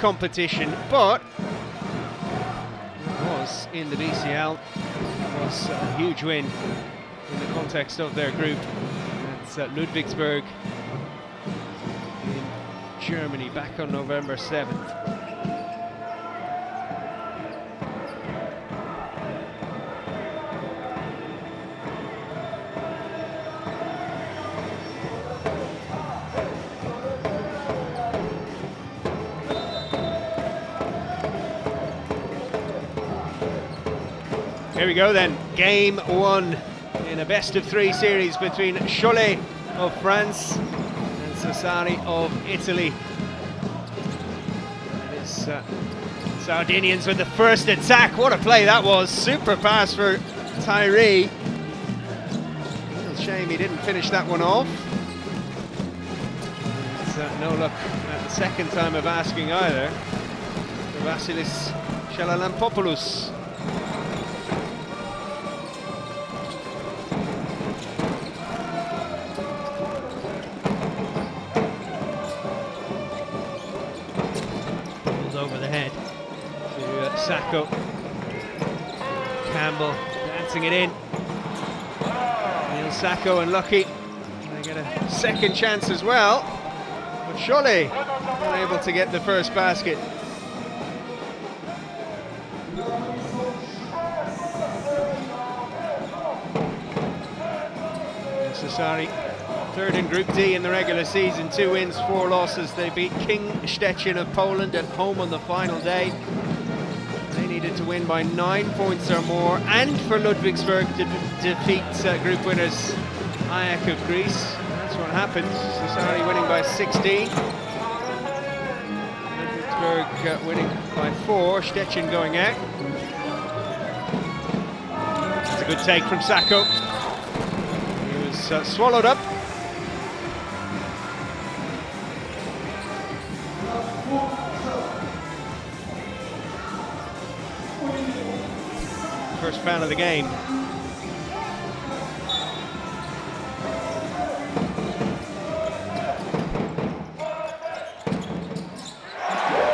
competition, but was in the BCL. It was a huge win in the context of their group. It's at uh, Ludwigsburg in Germany back on November 7th. We go then, game one in a best of three series between Cholet of France and Sassari of Italy. It is uh, Sardinians with the first attack. What a play that was. Super pass for Tyree. Shame he didn't finish that one off. It's, uh, no luck at the second time of asking either. Vasilis Charalampopoulos. Campbell dancing it in. Neal Sako and Lucky. They get a second chance as well. But Cholet unable to get the first basket. Sassari third in Group D in the regular season, two wins, four losses. They beat King Szczecin of Poland at home on the final day needed to win by nine points or more, and for Ludwigsburg to defeat uh, group winners AEK of Greece. That's what happened. Sassari winning by 16. Ludwigsburg uh, winning by four. Szczecin going out. That's a good take from Sako. He was uh, swallowed up first of the game.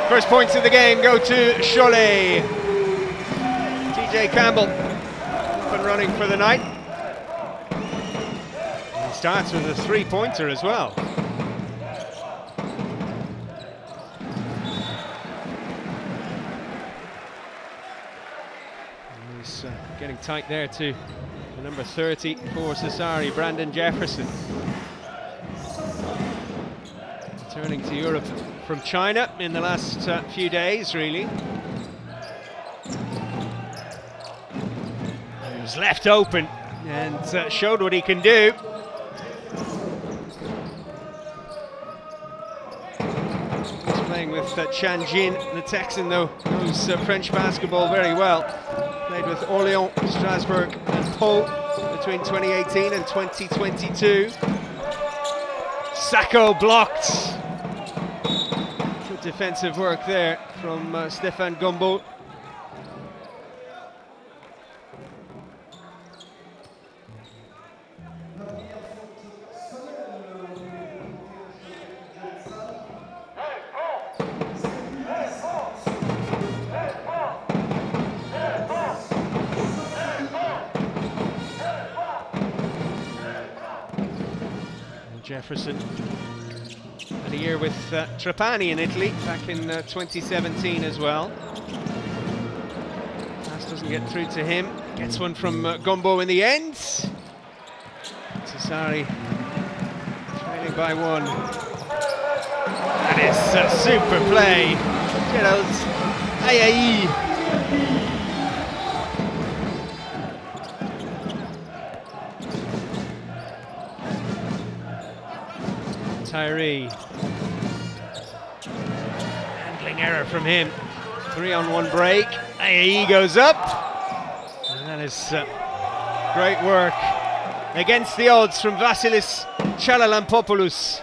First points of the game go to Cholet. TJ Campbell up and running for the night. He starts with a three-pointer as well. Getting tight there to the number 30 for Sassari, Brandon Jefferson. Returning to Europe from China in the last uh, few days, really. He was left open and uh, showed what he can do. He's playing with uh, Chan Jin, the Texan, though, knows uh, French basketball very well played with Orléans, Strasbourg and Pau between 2018 and 2022. Sako blocked. Good defensive work there from uh, Stéphane Gombauld. With uh, Trapani in Italy back in uh, 2017 as well. Pass doesn't get through to him. Gets one from uh, Gombauld in the end. Sassari trailing by one. That is a super play. Gerald Ayayi Tyree. From him. Three on one break. Ayayi goes up. And that is uh, great work against the odds from Vasilis Charalampopoulos.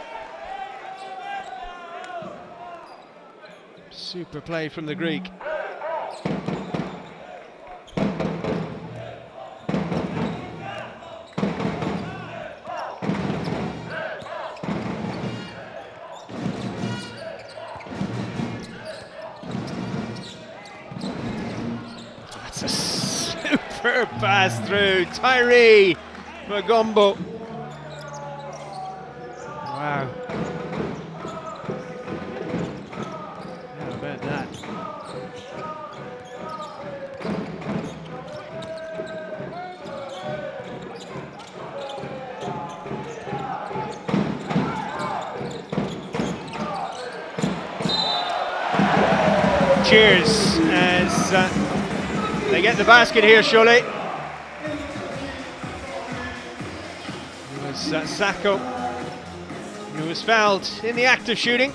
Super play from the Greek. superb pass through. Tyree Magombo. Wow. How about that? Cheers as uh, they get the basket here, surely. Was uh, Sako who was fouled in the act of shooting.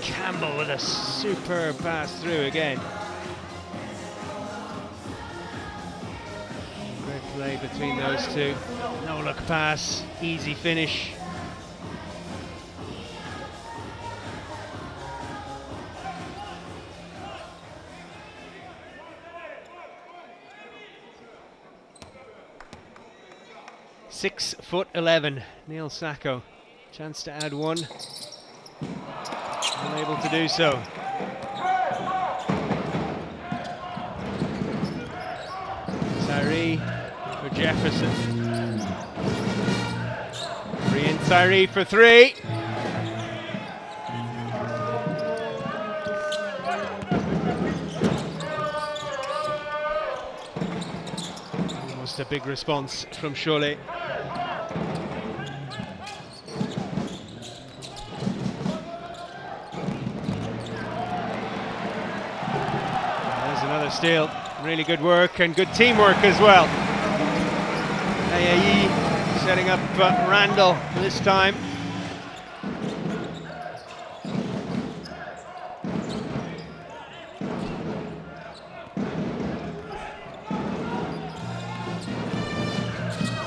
Campbell with a superb pass through again. Great play between those two. No look pass, easy finish. Six foot eleven, Neal Sako. Chance to add one. Unable to do so. Tyree for Jefferson. Three in Tyree for three. Almost a big response from Cholet. Steal. Really good work and good teamwork as well. Ayayi setting up uh, Randall this time.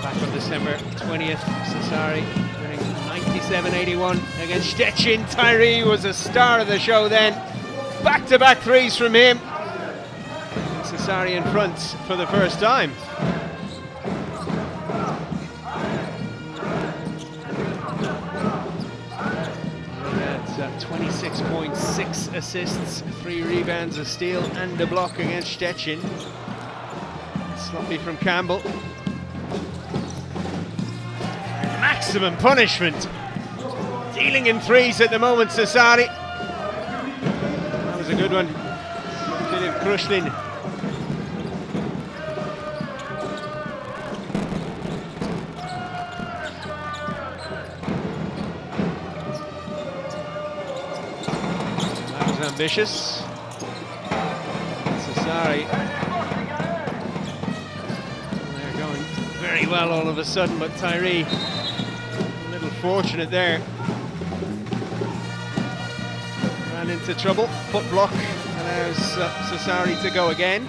Back on December 20th, Sassari winning 97-81 against Szczecin. Tyree was a star of the show then. Back-to-back threes from him. Sassari in front for the first time. Uh, 26.6 assists, three rebounds, a steal and a block against Szczecin. Sloppy from Campbell. Maximum punishment. Dealing in threes at the moment, Sassari. That was a good one. Filip Krušlin. Ambitious. Sassari. They're going very well all of a sudden, but Tyree a little fortunate there. Ran into trouble. Foot block allows uh, Sassari to go again.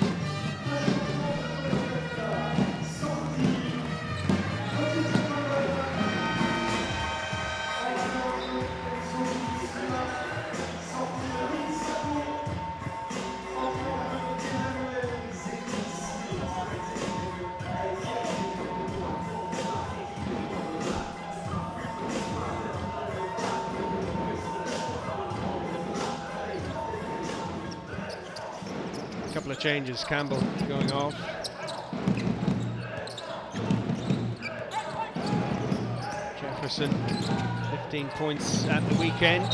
Changes. Campbell going off. Jefferson, 15 points at the weekend.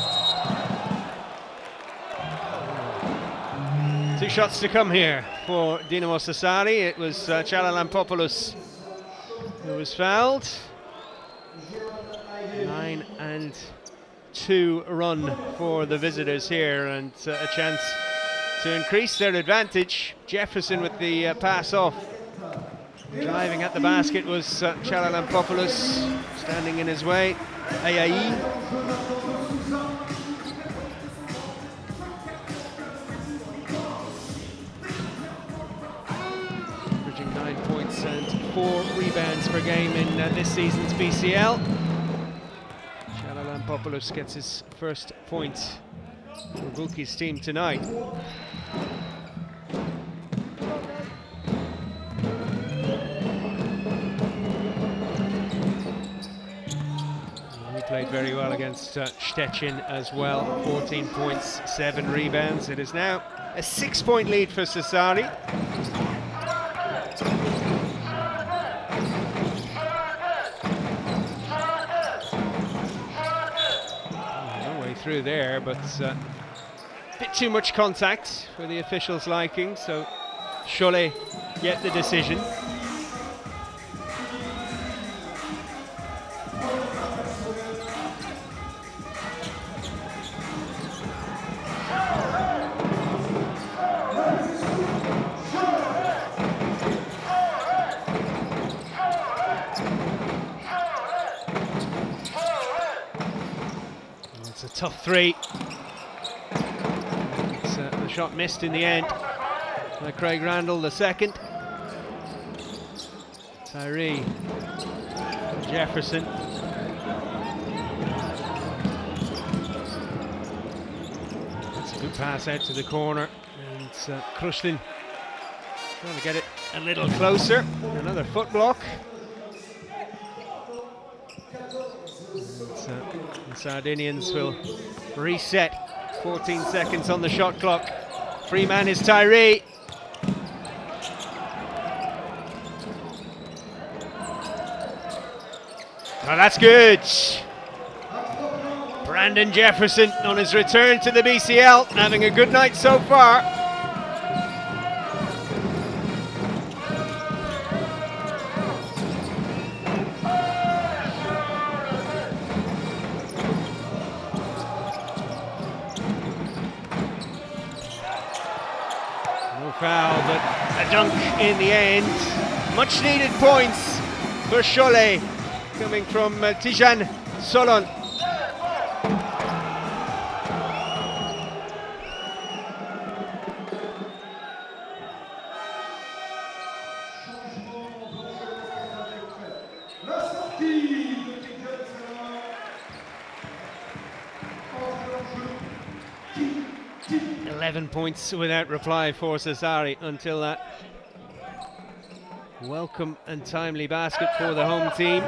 Two shots to come here for Dinamo Sassari. It was uh, Charalampopoulos who was fouled. Nine and two run for the visitors here, and uh, a chance to increase their advantage. Jefferson with the uh, pass off. Driving at the basket was uh, Charalampopoulos, standing in his way. Ayayi. Averaging nine points and four rebounds per game in uh, this season's BCL. Charalampopoulos gets his first point for Bucchi's team tonight. very well against uh, as well. 14 points, 7 rebounds. It is now a six-point lead for Sassari. No way through there, but uh, a bit too much contact for the officials' liking, so surely get the decision. Tough three. Uh, the shot missed in the end by Craig Randall, the second. Tyree Jefferson. That's a good pass out to the corner. And uh, Krušlin trying to get it a little closer. Another foot block. And, uh, the Sardinians will reset. 14 seconds on the shot clock. Free man is Tyree. Oh, that's good. Brandon Jefferson on his return to the BCL, having a good night so far. Much needed points for Cholet coming from uh, Tijan Solon. Eleven points without reply for Sassari until that welcome and timely basket for the home team.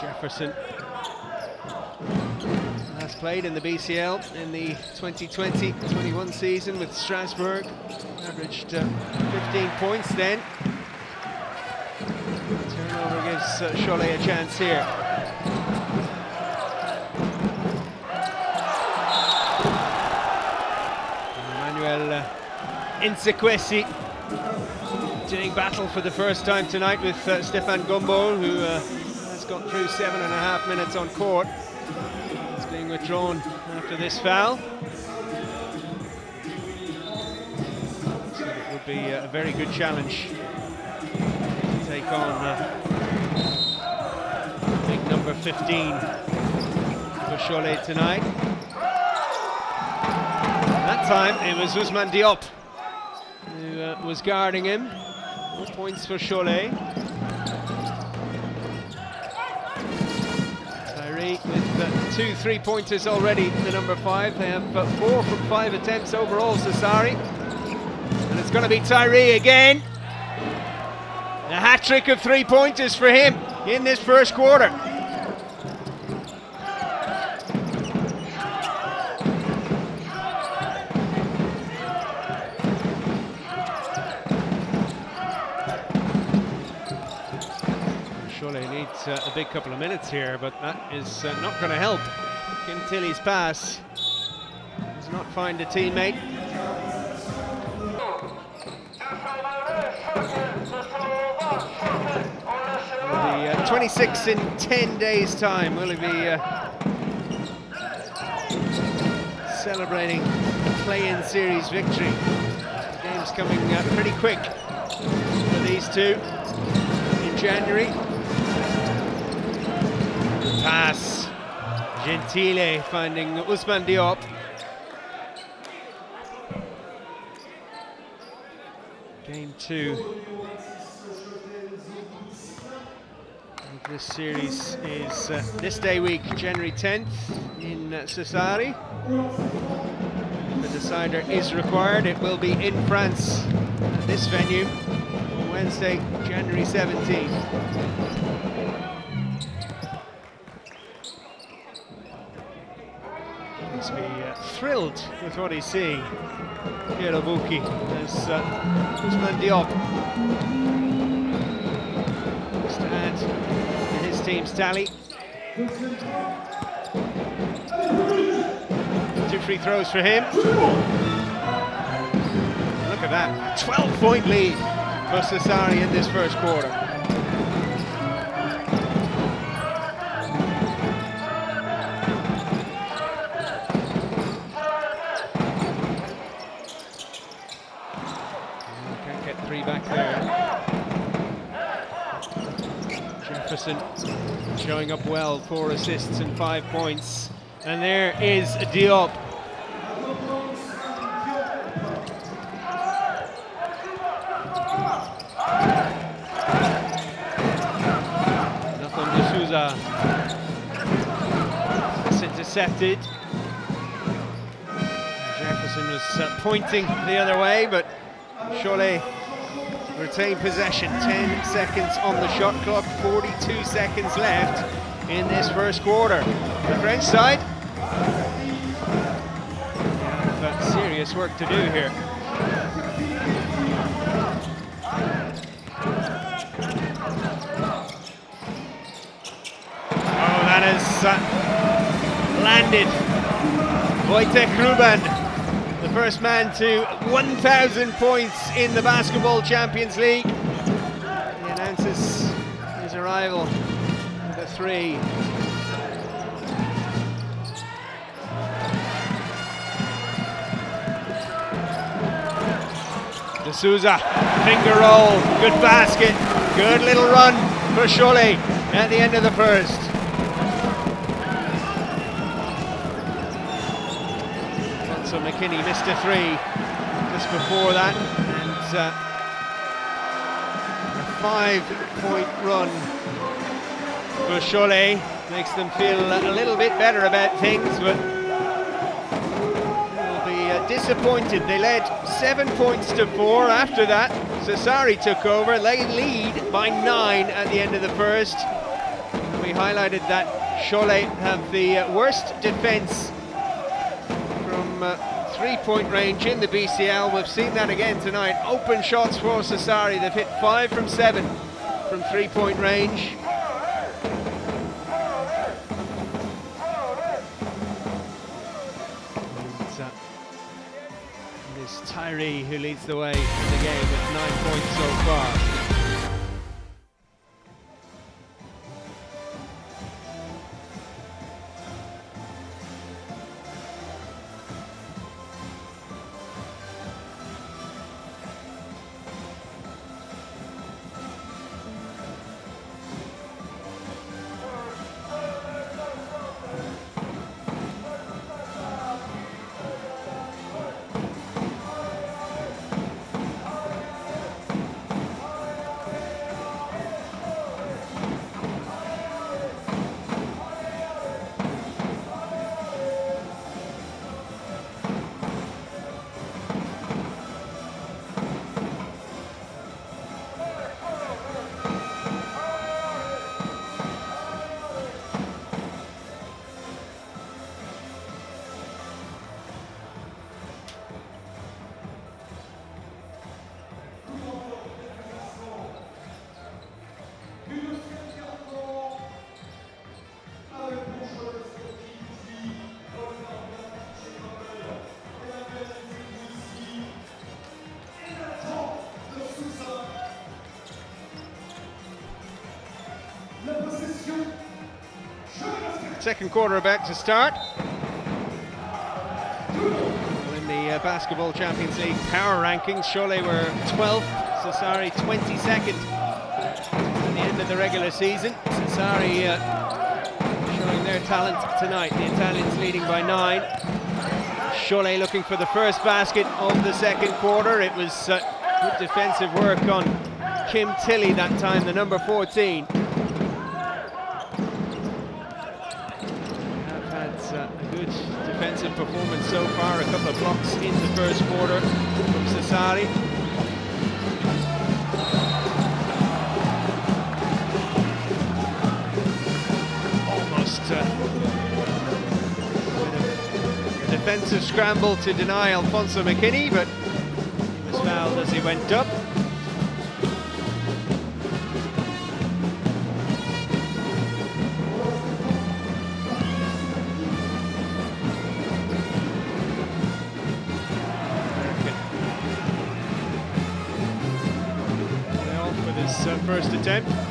Jefferson has played in the BCL in the 2020-21 season with Strasbourg, averaged uh, 15 points then. Turnover gives uh, Cholet a chance here. Nzekwesi doing battle for the first time tonight with uh, Stéphane Gombauld, who uh, has got through seven and a half minutes on court. He's being withdrawn after this foul. So it would be uh, a very good challenge to take on uh, big number 15 for Cholet tonight. That time it was Ousmane Diop uh, was guarding him. Points for Cholet. Tyree with uh, two three-pointers already, the number five. They have uh, four from five attempts overall, Sassari. And it's going to be Tyree again. A hat-trick of three-pointers for him in this first quarter. Cholet needs uh, a big couple of minutes here, but that is uh, not going to help. Kim Tillie's pass does not find a teammate. Be uh, 26 in 10 days' time. Will he be uh, celebrating play-in series victory? The game's coming uh, pretty quick for these two in January. Pass. Gentile finding Ousmane Diop. Game two this series is uh, this day week, January 10th in uh, Sassari. The decider is required. It will be in France at this venue on Wednesday, January 17th. He must be uh, thrilled with what he's seeing. Piero Bucchi as uh, Ousmane Diop looks to add team's tally. Two free throws for him. Look at that, 12 point lead for Sassari in this first quarter. Can't get three back there. Jefferson showing up well, four assists and five points. And there is Diop. Nathan De Souza. It's intercepted. Jefferson was uh, pointing the other way, but Cholet retain possession. 10 seconds on the shot clock, 42 seconds left in this first quarter. The French side have serious work to do here. Oh, that has uh, landed. Wojtek Ruban, first man to 1,000 points in the Basketball Champions League. He announces his arrival a three. De Souza, finger roll, good basket, good little run for Cholet at the end of the first. McKinnie missed a three just before that, and uh, a five-point run for Cholet makes them feel a little bit better about things, but they'll be uh, disappointed. They led seven points to four. After that, Sassari took over. They lead by nine at the end of the first. We highlighted that Cholet have the uh, worst defence from uh, three-point range in the BCL. We've seen that again tonight. Open shots for Sassari. They've hit five from seven from three-point range. Uh, it is Tyree who leads the way in the game with nine points so far. Second quarter about to start. In the uh, Basketball Champions League power rankings, Cholet were 12th, Sassari 22nd at the end of the regular season. Sassari uh, showing their talent tonight. The Italians leading by nine. Cholet looking for the first basket of the second quarter. It was uh, good defensive work on Kim Tillie that time, the number 14. uh, a good defensive performance so far. A couple of blocks in the first quarter from Sassari. Almost uh, a defensive scramble to deny Alfonso McKinnie, but he was fouled as he went up. Attempt.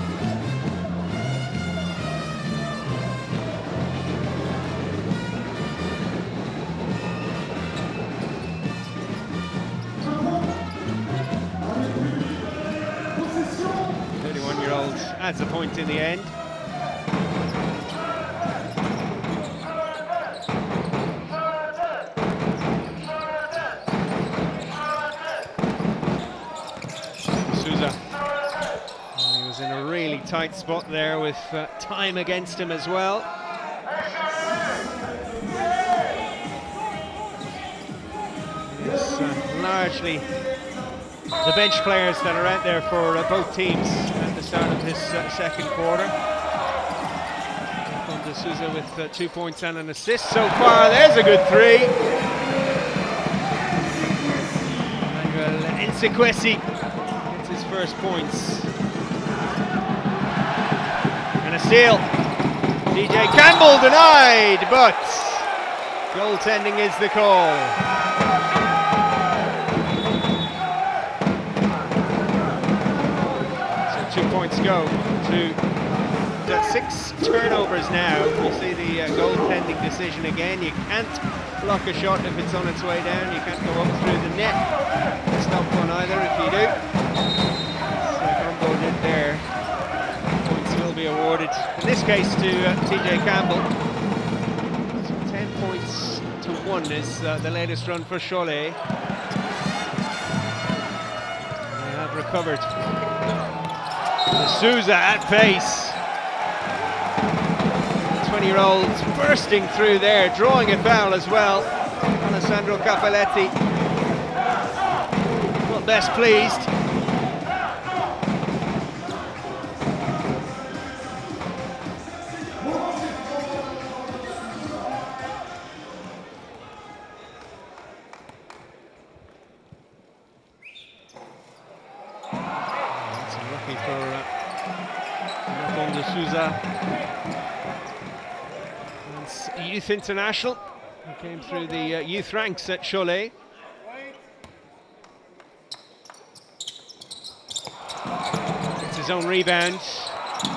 Spot there with uh, time against him as well. It's uh, largely the bench players that are out there for uh, both teams at the start of this uh, second quarter. Souza with uh, two points and an assist so far. There's a good three. Manuel Nzekwesi gets his first points. Steal. TJ Campbell denied, but goaltending is the call. So two points go to six turnovers now. You see the uh, goaltending decision again. You can't block a shot if it's on its way down. You can't go up through the net. Stop one either if you do. Awarded, in this case to uh, TJ Campbell. So 10 points to 1 is uh, the latest run for Cholet. They have recovered. Souza at pace. 20-year-old bursting through there, drawing a foul as well. Alessandro Cappelletti. Not best pleased. International. He came through the uh, youth ranks at Cholet. It's his own rebound. He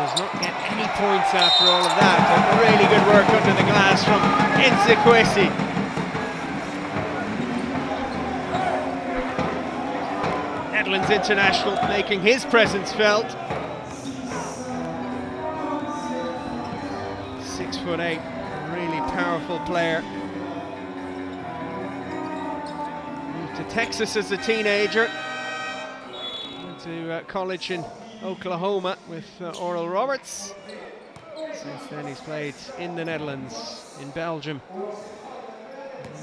does not get any points after all of that, but really good work under the glass from Nzekwesi. Netherlands international making his presence felt. Foot eight, really powerful player. Moved to Texas as a teenager. Went to uh, college in Oklahoma with uh, Oral Roberts. Since then he's played in the Netherlands, in Belgium.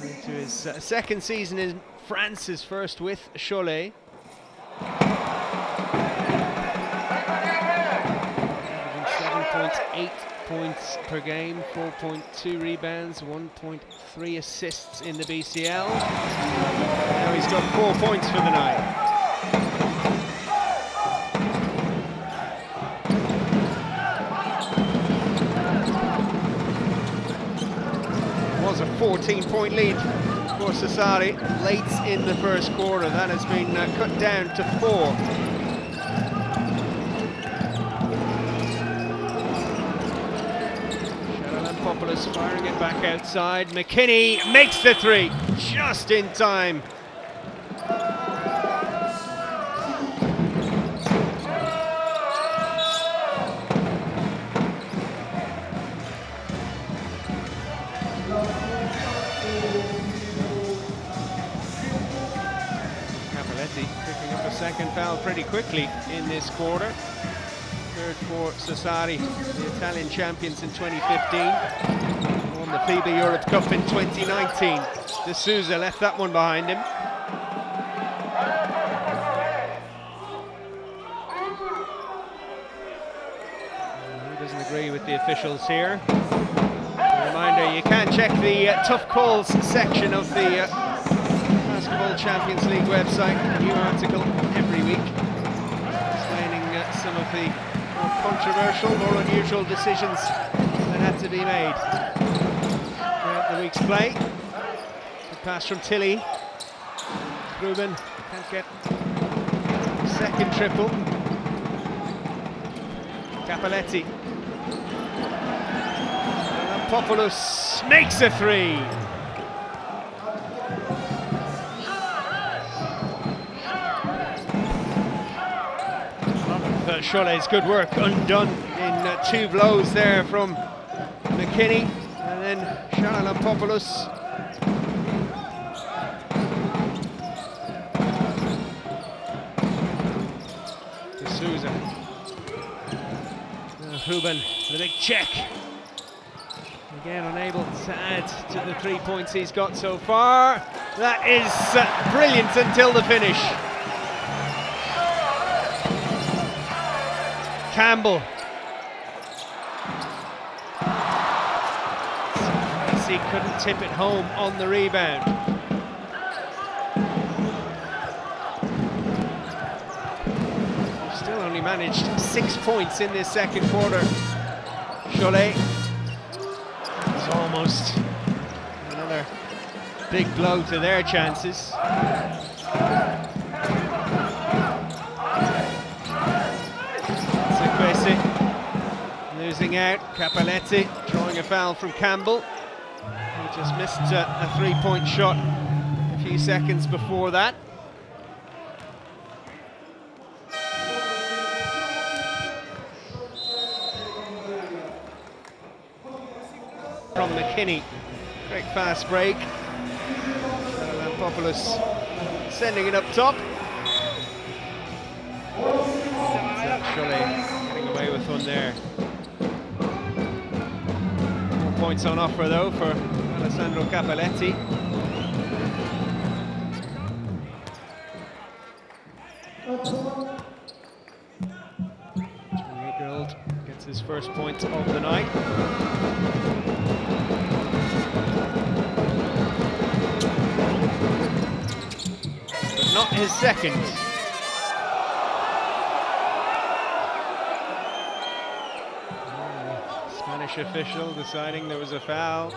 Into his uh, second season in France, his first with Cholet. 7.8 points per game, 4.2 rebounds, 1.3 assists in the BCL. Now he's got four points for the night. was a 14 point lead for Sassari late in the first quarter. That has been uh, cut down to four. Firing it back outside. McKinnie makes the three just in time. Picking up a second foul pretty quickly in this quarter third for Sassari, the Italian champions in 2015. The FIBA Europe Cup in 2019. De Souza left that one behind him. He doesn't agree with the officials here. A reminder, you can check the uh, tough calls section of the uh, Basketball Champions League website. New article every week explaining uh, some of the more controversial, more unusual decisions that had to be made play. Good pass from Tillie. Ruben can't get second triple. Cappelletti. Popoulos makes a three. Cholet's good work undone in uh, two blows there from McKinnie Charalampopoulos Ruben, the big check. Again, unable to add to the three points he's got so far. That is uh, brilliant until the finish. Campbell. Couldn't tip it home on the rebound. Still only managed six points in this second quarter. Cholet is almost another big blow to their chances. Losing out. Cappelletti drawing a foul from Campbell. Just missed a, a three-point shot a few seconds before that. from McKinnie. Great fast break. Lampopoulos sending it up top. Cholet getting away with one there. Points on offer though for Alessandro Cappelletti. gets his first point of the night. But not his second. Spanish official deciding there was a foul.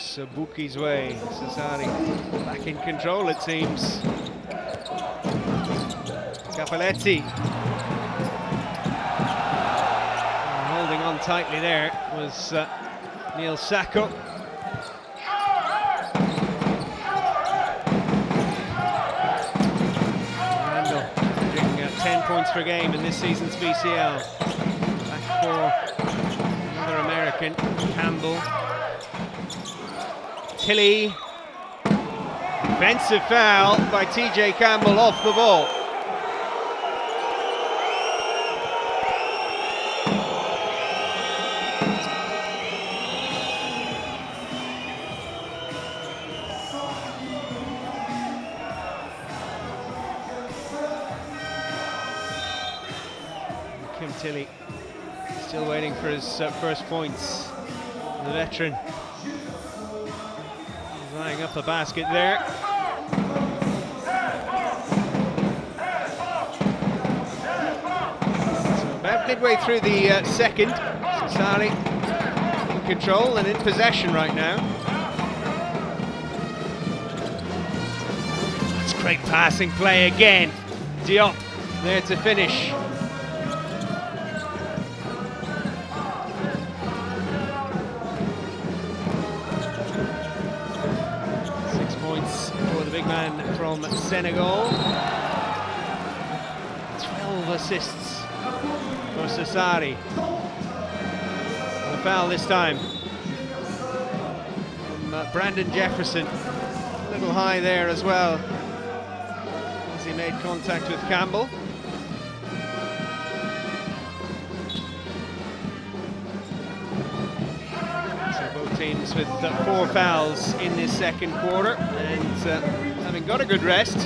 Goes Sabuki's way. Sassari back in control, it seems. Cappelletti holding on tightly there was uh, Neal Sako. Randall getting uh, 10 points per game in this season's BCL. Back for another American, Campbell. Tillie. Offensive foul by TJ Campbell off the ball. Kim Tillie. Still waiting for his uh, first points. The veteran. He's lying the basket there. So about midway through the uh, second. Sassari in control and in possession right now. That's great passing play again. Diop there to finish. Senegal. 12 assists for Sassari. The foul this time uh, Brandon Jefferson. A little high there as well as he made contact with Campbell. So both teams with uh, four fouls in this second quarter and uh, got a good rest.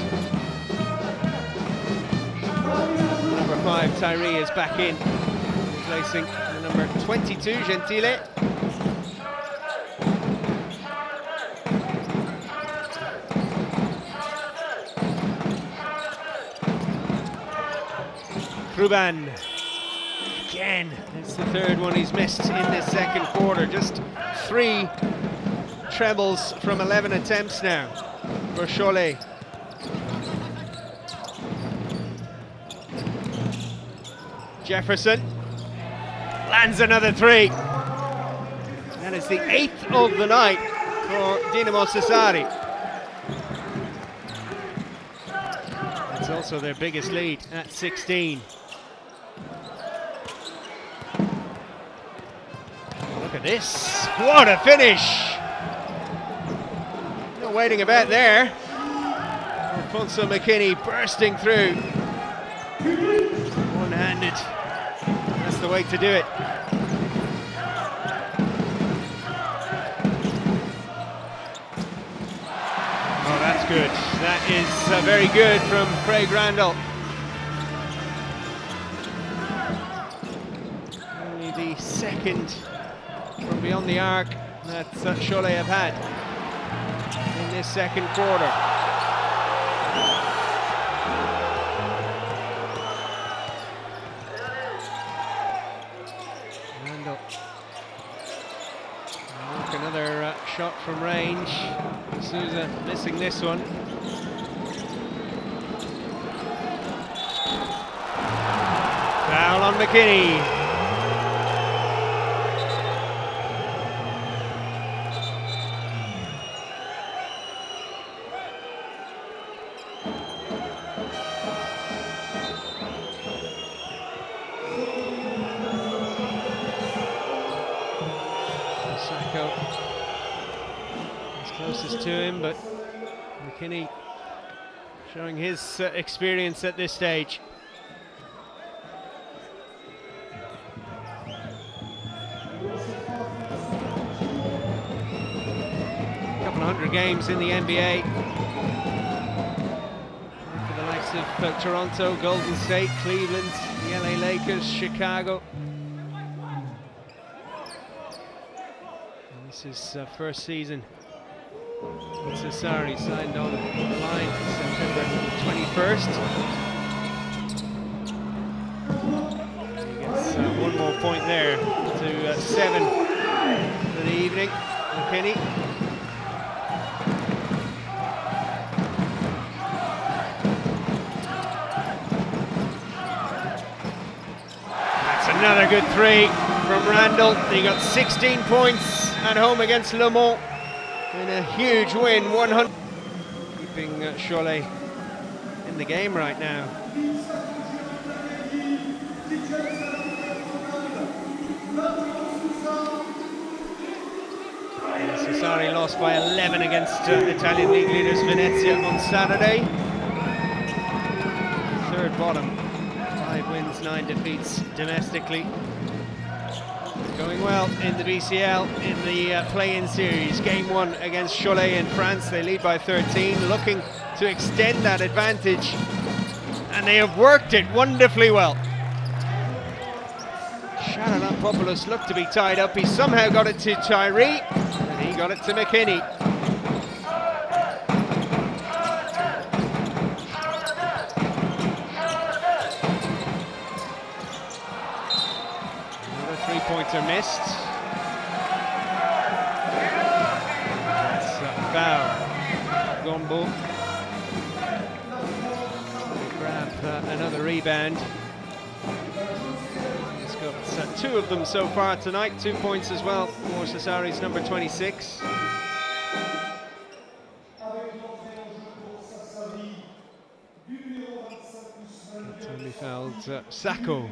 Number five, Tyree, is back in, replacing number 22, Gentile. Ruban again. It's the third one he's missed in this second quarter. Just three trebles from 11 attempts now for Cholet. Jefferson lands another three. And it's the eighth of the night for Dinamo Sassari. It's also their biggest lead at 16. Look at this. What a finish! Waiting about there. Alfonso McKinnie bursting through. One-handed. That's the way to do it. Oh, that's good. That is uh, very good from Craig Randall. Only the second from beyond the arc that uh, Cholet have had this second quarter. Another uh, shot from range. Souza missing this one. Foul on McKinnie. Showing his uh, experience at this stage. A couple of hundred games in the NBA. For the likes of uh, Toronto, Golden State, Cleveland, the LA Lakers, Chicago. And this is uh, first season. Sassari signed on the line September 21st. He gets uh, one more point there to uh, seven for the evening. McKinnie. That's another good three from Randall. He got 16 points at home against Le Mans a huge win, 100. Keeping uh, Cholet in the game right now. Sassari lost by 11 against uh, Italian league leaders Venezia on Saturday. Third bottom, five wins, nine defeats domestically. Going well in the BCL in the uh, play-in series. Game one against Cholet in France. They lead by 13, looking to extend that advantage. And they have worked it wonderfully well. Sharalan looked to be tied up. He somehow got it to Tyree, and he got it to McKinnie. Another three-pointer. That's a foul. Gombauld. Grab uh, another rebound. He's got uh, two of them so far tonight, two points as well for Sassari's number 26. Tony fouled uh. Sako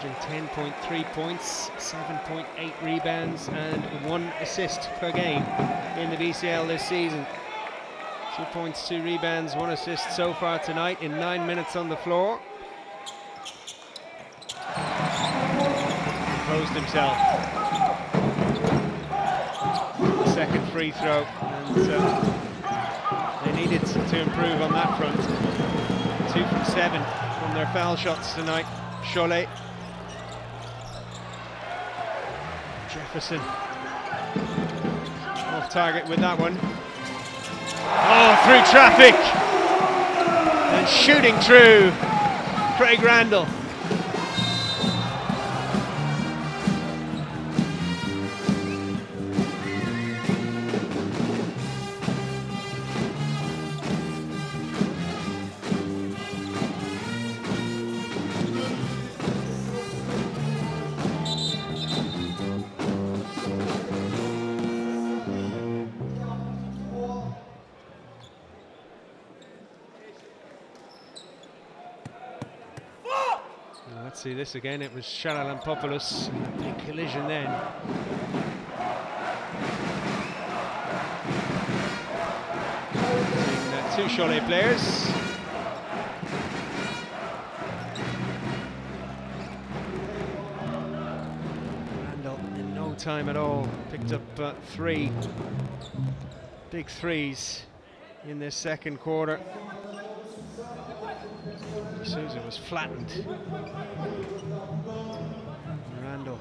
averaging 10.3 points, 7.8 rebounds, and one assist per game in the BCL this season. Two points, two rebounds, one assist so far tonight in nine minutes on the floor. Composed himself. Second free throw, and uh, they needed to improve on that front. Two from seven from their foul shots tonight. Cholet. Jefferson off target with that one. Oh, through traffic and shooting through Craig Randall. This again. It was Charalampopoulos. Big collision then. uh, two Cholet players. Randall in no time at all picked up uh, three big threes in this second quarter. Souza was flattened. Randall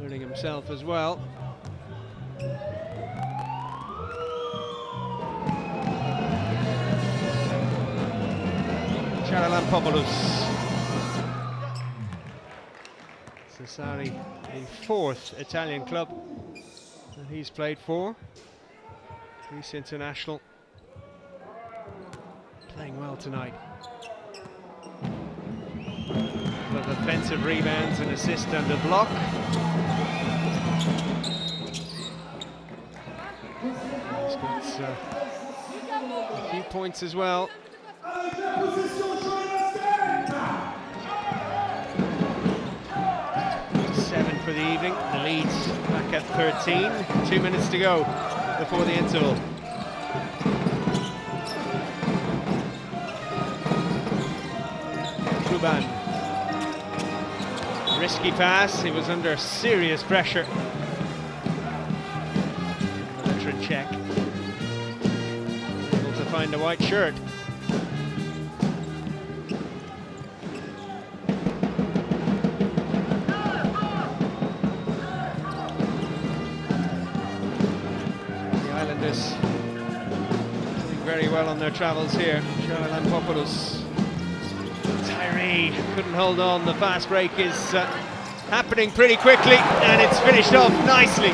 hurting himself as well. Charalampopoulos. Sassari, the fourth Italian club that he's played for. Greece international. Playing well tonight offensive rebounds and assist under block. He's got uh, a few points as well. Seven for the evening. The lead's back at 13. Two minutes to go before the interval. Kuban Risky pass, he was under serious pressure. Veteran check. Able to find a white shirt. The Islanders doing very well on their travels here. Charalampopoulos Couldn't hold on. The fast break is uh, happening pretty quickly and it's finished off nicely.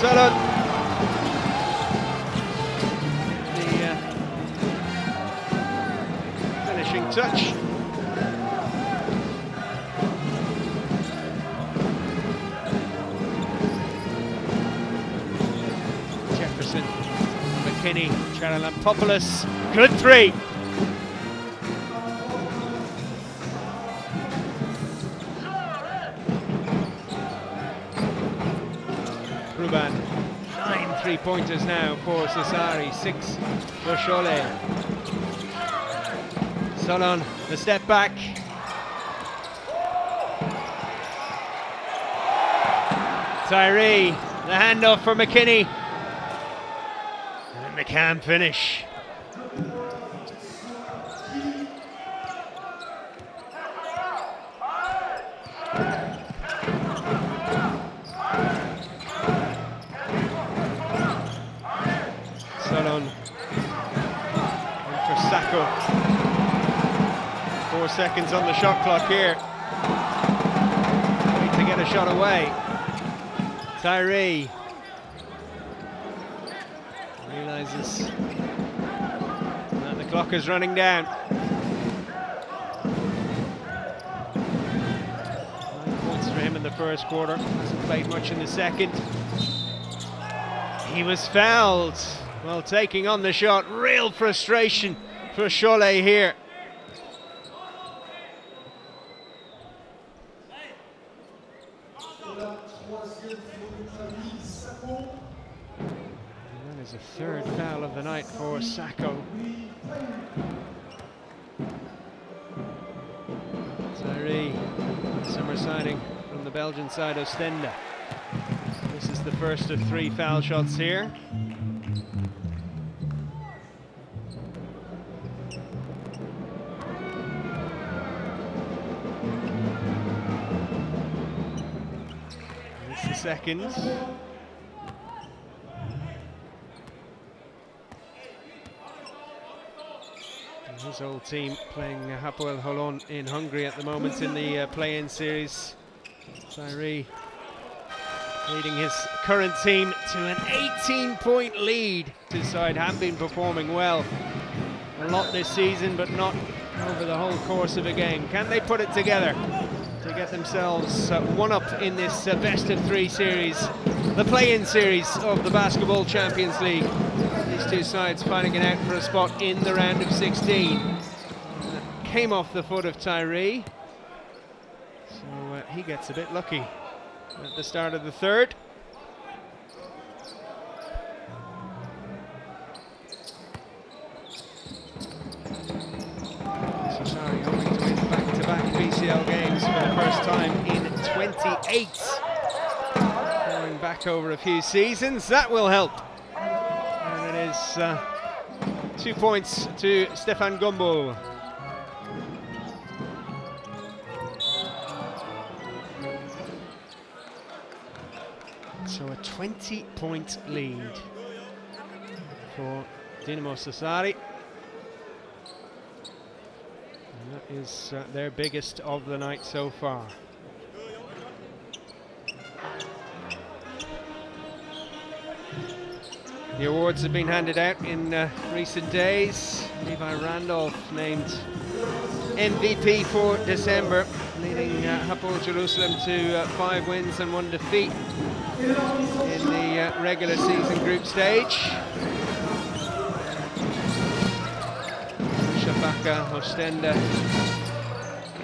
Solon. The uh, finishing touch. Jefferson, McKinnie, Charalampopoulos, good three. Three-pointers now for Sassari, six for Cholet. Solon, the step back. Tyree, the handoff for McKinnie. And McCann finish. Seconds on the shot clock here. Need to get a shot away. Tyree realizes that the clock is running down. Nine points for him in the first quarter. Hasn't played much in the second. He was fouled while taking on the shot. Real frustration for Cholet here. From the Belgian side of Stenda. This is the first of three foul shots here. second. His old team playing Hapoel Holon in Hungary at the moment in the uh, play-in series. Tyree leading his current team to an 18-point lead. His side have been performing well a lot this season, but not over the whole course of a game. Can they put it together to get themselves uh, one up in this uh, best of three series, the play-in series of the Basketball Champions League? These two sides fighting it out for a spot in the round of 16. came off the foot of Tyree, uh, he gets a bit lucky at the start of the third. Sorry, back-to-back BCL games for the first time in 28. Going back over a few seasons, that will help. And it is uh, two points to Stéphane Gombauld. So a 20 point lead for Dinamo Sassari. That is uh, their biggest of the night so far. The awards have been handed out in uh, recent days. Levi Randolph named MVP for December, leading uh, Hapoel Jerusalem to uh, five wins and one defeat in the uh, regular season group stage. Shafaka, Ostenda,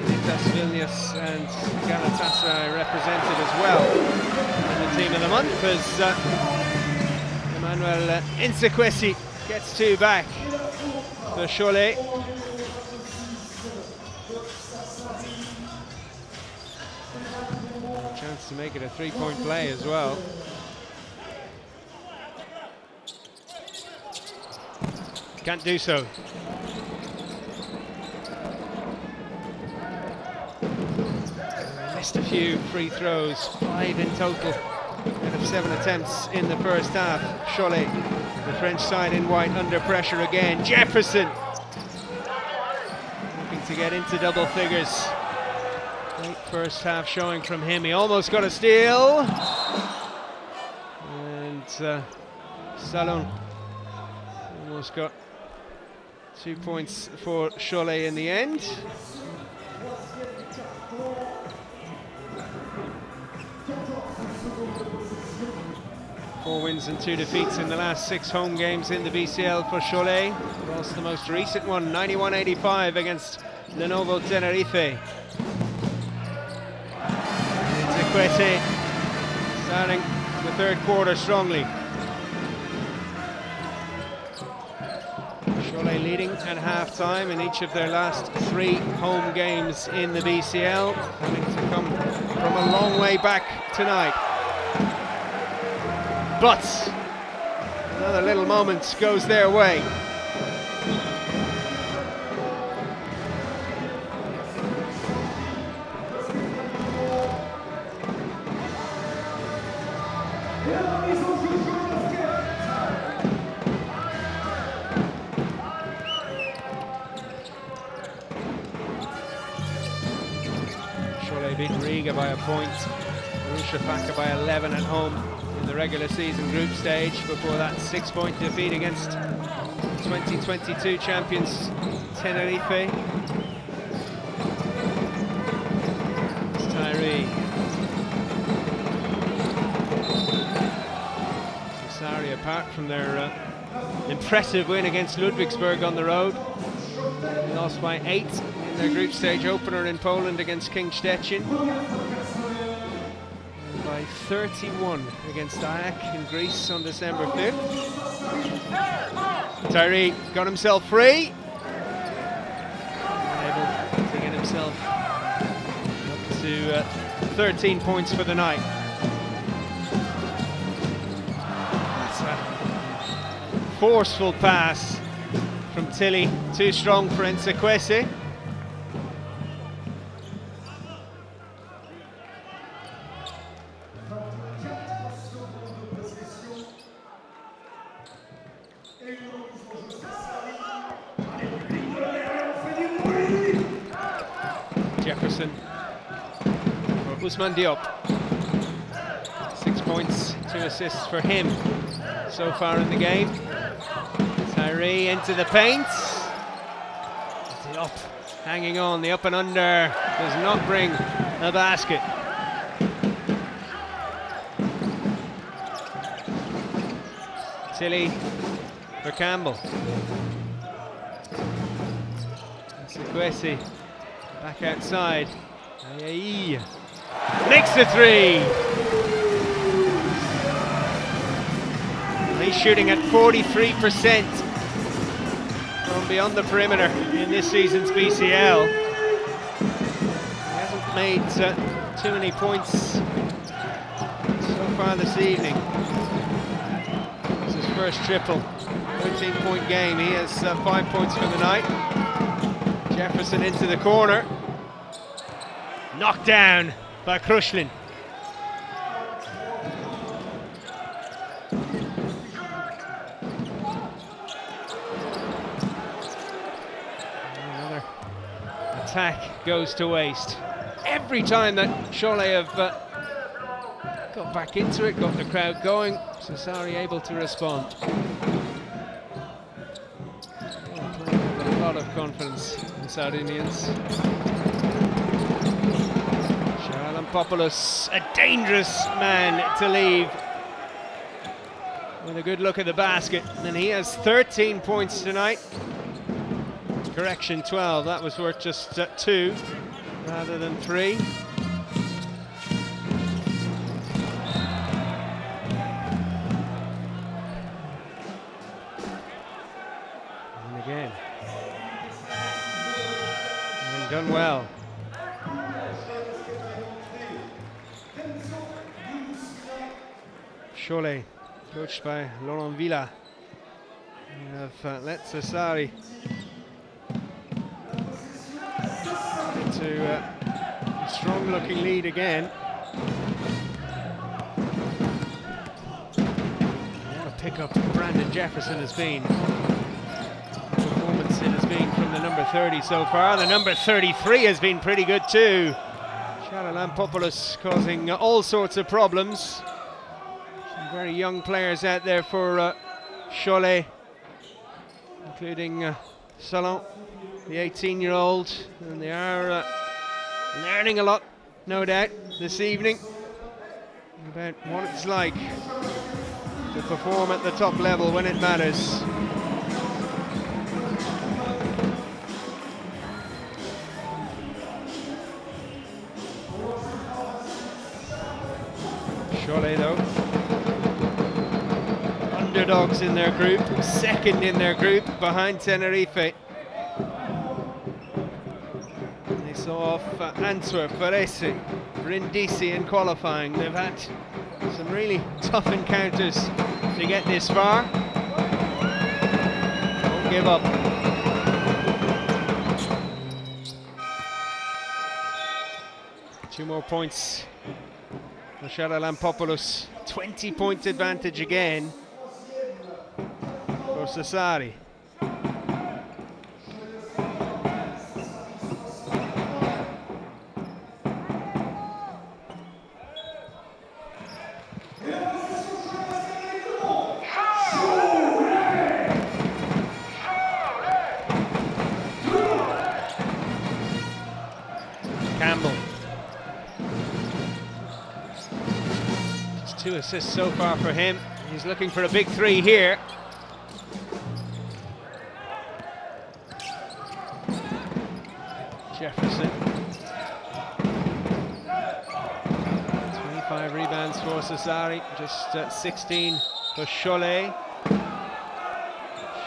Rytas Vilnius and Galatasaray represented as well. And the team of the month as uh, Emmanuel uh, Nzekwesi gets two back for Cholet. Make it a three-point play as well. Can't do so. missed a few free throws, five in total out of seven attempts in the first half. Cholet, the French side in white, under pressure again. Jefferson looking to get into double figures. First half showing from him. He almost got a steal. And uh, Salon almost got two points for Cholet in the end. Four wins and two defeats in the last six home games in the BCL for Cholet. Lost the most recent one, 91-85 against Lenovo Tenerife. Nzekwesi starting the third quarter strongly. Cholet leading at half-time in each of their last three home games in the BCL, having to come from a long way back tonight. But another little moment goes their way. By 11 at home in the regular season group stage before that six-point defeat against 2022 champions Tenerife. It's Tyree. Sorry, apart from their uh, impressive win against Ludwigsburg on the road, they lost by eight in their group stage opener in Poland against King Szczecin 31 against AEK in Greece on December 5th. Tyree got himself free. Able to get himself up to uh, 13 points for the night. That's a forceful pass from Tillie, too strong for Nzekwesi. Ousmane Diop. Six points, two assists for him so far in the game. Tyree into the paint. Diop hanging on, the up and under does not bring a basket. Tillie for Campbell. Sekwesi back outside. Makes the three. He's shooting at 43% from beyond the perimeter in this season's BCL. He hasn't made uh, too many points so far this evening It's his first triple. 13 point game. He has uh, five points for the night. Jefferson into the corner. Knocked down by Krušlin. Another attack goes to waste. Every time that Cholet have uh, got back into it, got the crowd going, Sassari able to respond. a lot of confidence in Sardinians. Charalampopoulos, a dangerous man to leave with a good look at the basket. And he has 13 points tonight. Correction 12, that was worth just uh, two rather than three. Cholet, coached by Laurent Vila. We have uh, let Sassari into uh, a strong looking lead again. What a pickup Brandon Jefferson has been The performance it has been from the number 30 so far. The number 33 has been pretty good too. Charalampopoulos causing uh, all sorts of problems. Very young players out there for uh, Cholet, including uh, Salon, the 18-year-old, and they are uh, learning a lot, no doubt, this evening about what it's like to perform at the top level when it matters. Cholet though. Underdogs in their group, second in their group behind Tenerife. They saw off uh, Antwerp, Varese, Brindisi in qualifying. They've had some really tough encounters to get this far. Don't give up. Two more points Charalampopoulos, 20 point advantage again for Sassari. assists so far for him. He's looking for a big three here. Jefferson. 25 Sassari, just uh, 16 for Cholet.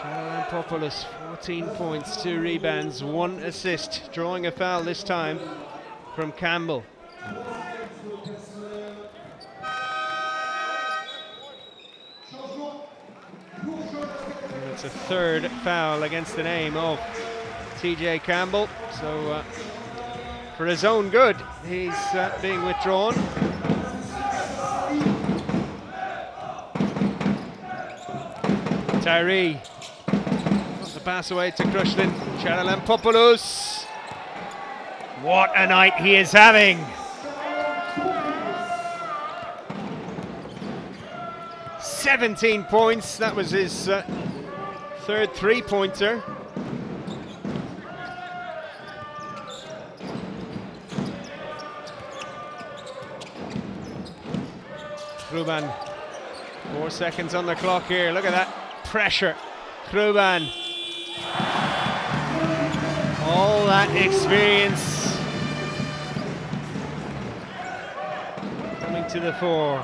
Charalampopoulos, 14 points, two rebounds, one assist, drawing a foul this time from Campbell. And It's a third foul against the name of TJ Campbell. So uh, for his own good, he's uh, being withdrawn. Tyree. The pass away to Krušlin. Charalampopoulos. What a night he is having. Seventeen points. That was his uh, third three-pointer. Ruban. Four seconds on the clock here. Look at that pressure. Ruban. All that experience coming to the fore.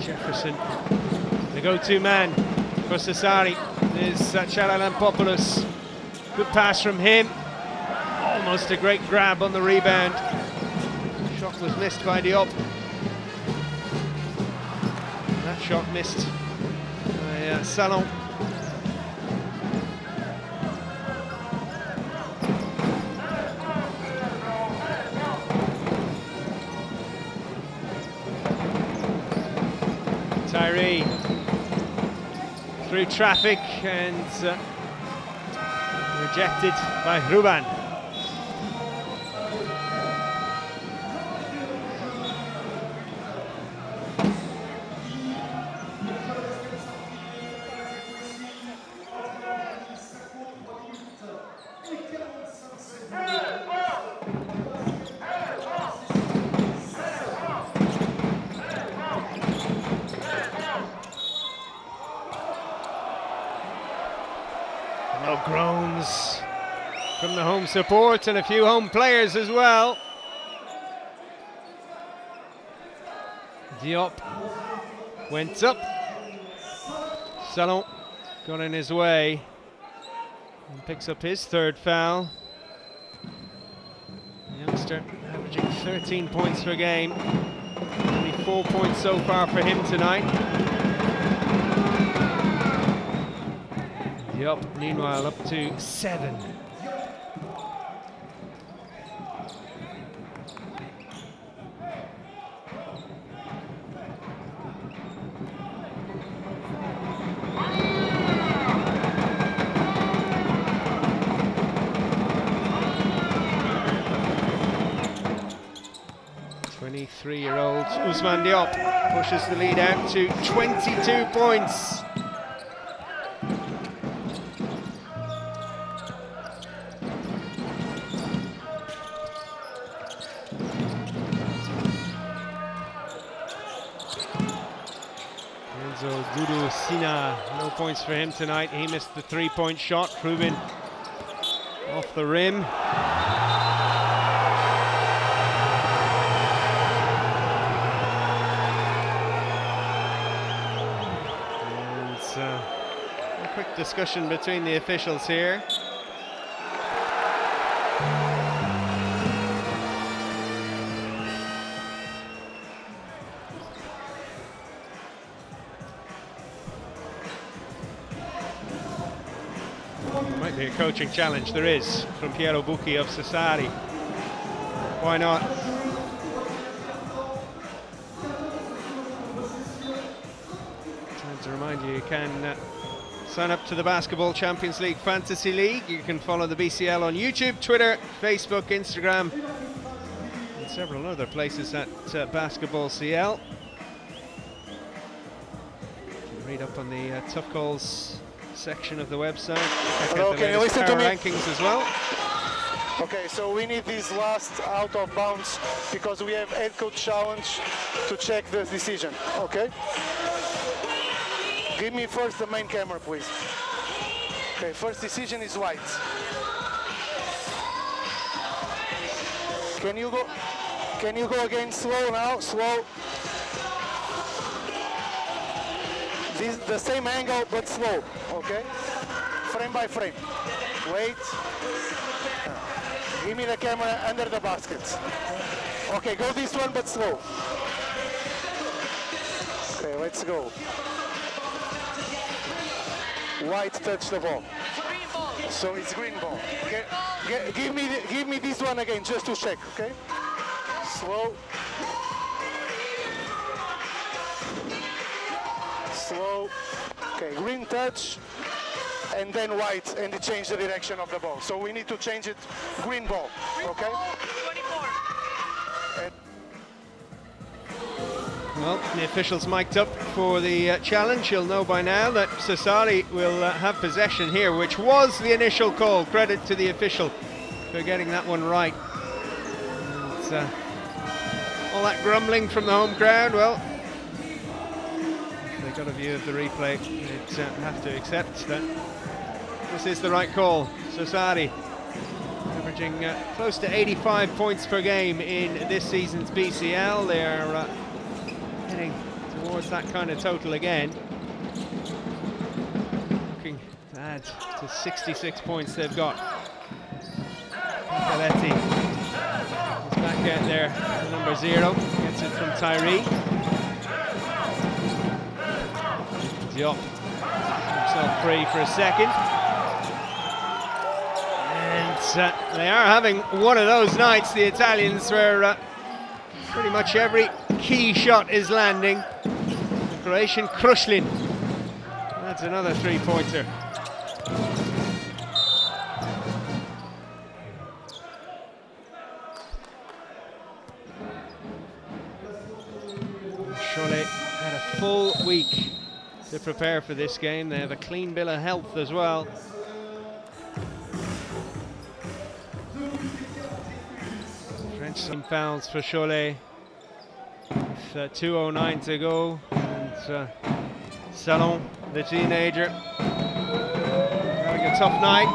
Jefferson, the go-to man for Sassari is uh. Good pass from him. Almost a great grab on the rebound. Shot was missed by Diop. That shot missed by uh, Salon. Tyree through traffic and uh, rejected by Ruban. Support and a few home players as well. Diop went up. Salon got in his way and picks up his third foul. Youngster averaging 13 points per game. Only four points so far for him tonight. Diop, meanwhile, up to seven. Ousmane Diop pushes the lead out to 22 points. Enzo Goudou-Sinha, no points for him tonight. He missed the three-point shot. Rubin off the rim. Discussion between the officials here. Might be a coaching challenge. There is from Piero Bucchi of Sassari. Why not? Time to remind you, you can uh, sign up to the Basketball Champions League Fantasy League. You can follow the BCL on YouTube, Twitter, Facebook, Instagram, and several other places at uh, Basketball CL. Read up on the uh, tough calls section of the website. Check Hello, out the can you latest listen to power me? rankings as well. Okay, so we need this last out of bounds because we have head coach challenge to check the decision. Okay. Give me first the main camera, please. Okay, first decision is white. Can you go? Can you go again slow now? Slow. This the same angle but slow. Okay. Frame by frame. Wait. Give me the camera under the basket. Okay, go this one but slow. Okay, let's go. White touch the ball. So it's green ball. Okay, ge- give me the, give me this one again just to check. Okay. Slow. slow. Okay, green touch, and then white, and it change the direction of the ball. So we need to change it green ball, okay? Well, the officials mic'd up for the uh, challenge. You'll know by now that Sassari will uh, have possession here, which was the initial call. Credit to the official for getting that one right. And, uh, all that grumbling from the home crowd, well, they got a view of the replay. They'd uh, have to accept that this is the right call. Sassari averaging uh, close to 85 points per game in this season's BCL. They're uh, heading towards that kind of total again. Looking to add to 66 points they've got. Galetti is back out there, number zero, gets it from Tyree. Diop himself free for a second. And uh, they are having one of those nights, the Italians, where uh, pretty much every key shot is landing. The Croatian Krušlin. That's another three-pointer. Cholet had a full week to prepare for this game. They have a clean bill of health as well. French some fouls for Cholet. With uh, 2.09 to go. And uh, Salon, the teenager, having a tough night.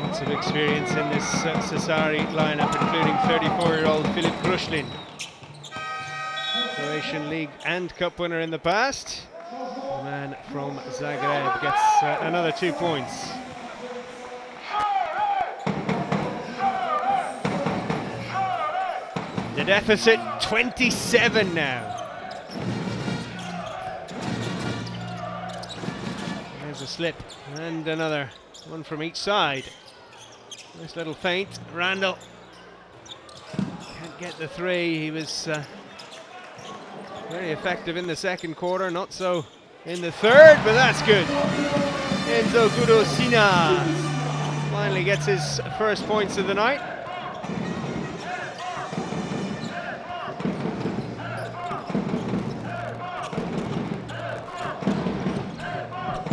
Lots of experience in this uh, Sassari lineup, including 34-year-old Filip Krušlin. Croatian League and Cup winner in the past. The man from Zagreb gets uh, another two points. The deficit 27 now. There's a slip and another one from each side. Nice little feint. Randall can't get the three. He was uh, very effective in the second quarter, not so in the third, but that's good. Enzo Goudou-Sinha finally gets his first points of the night.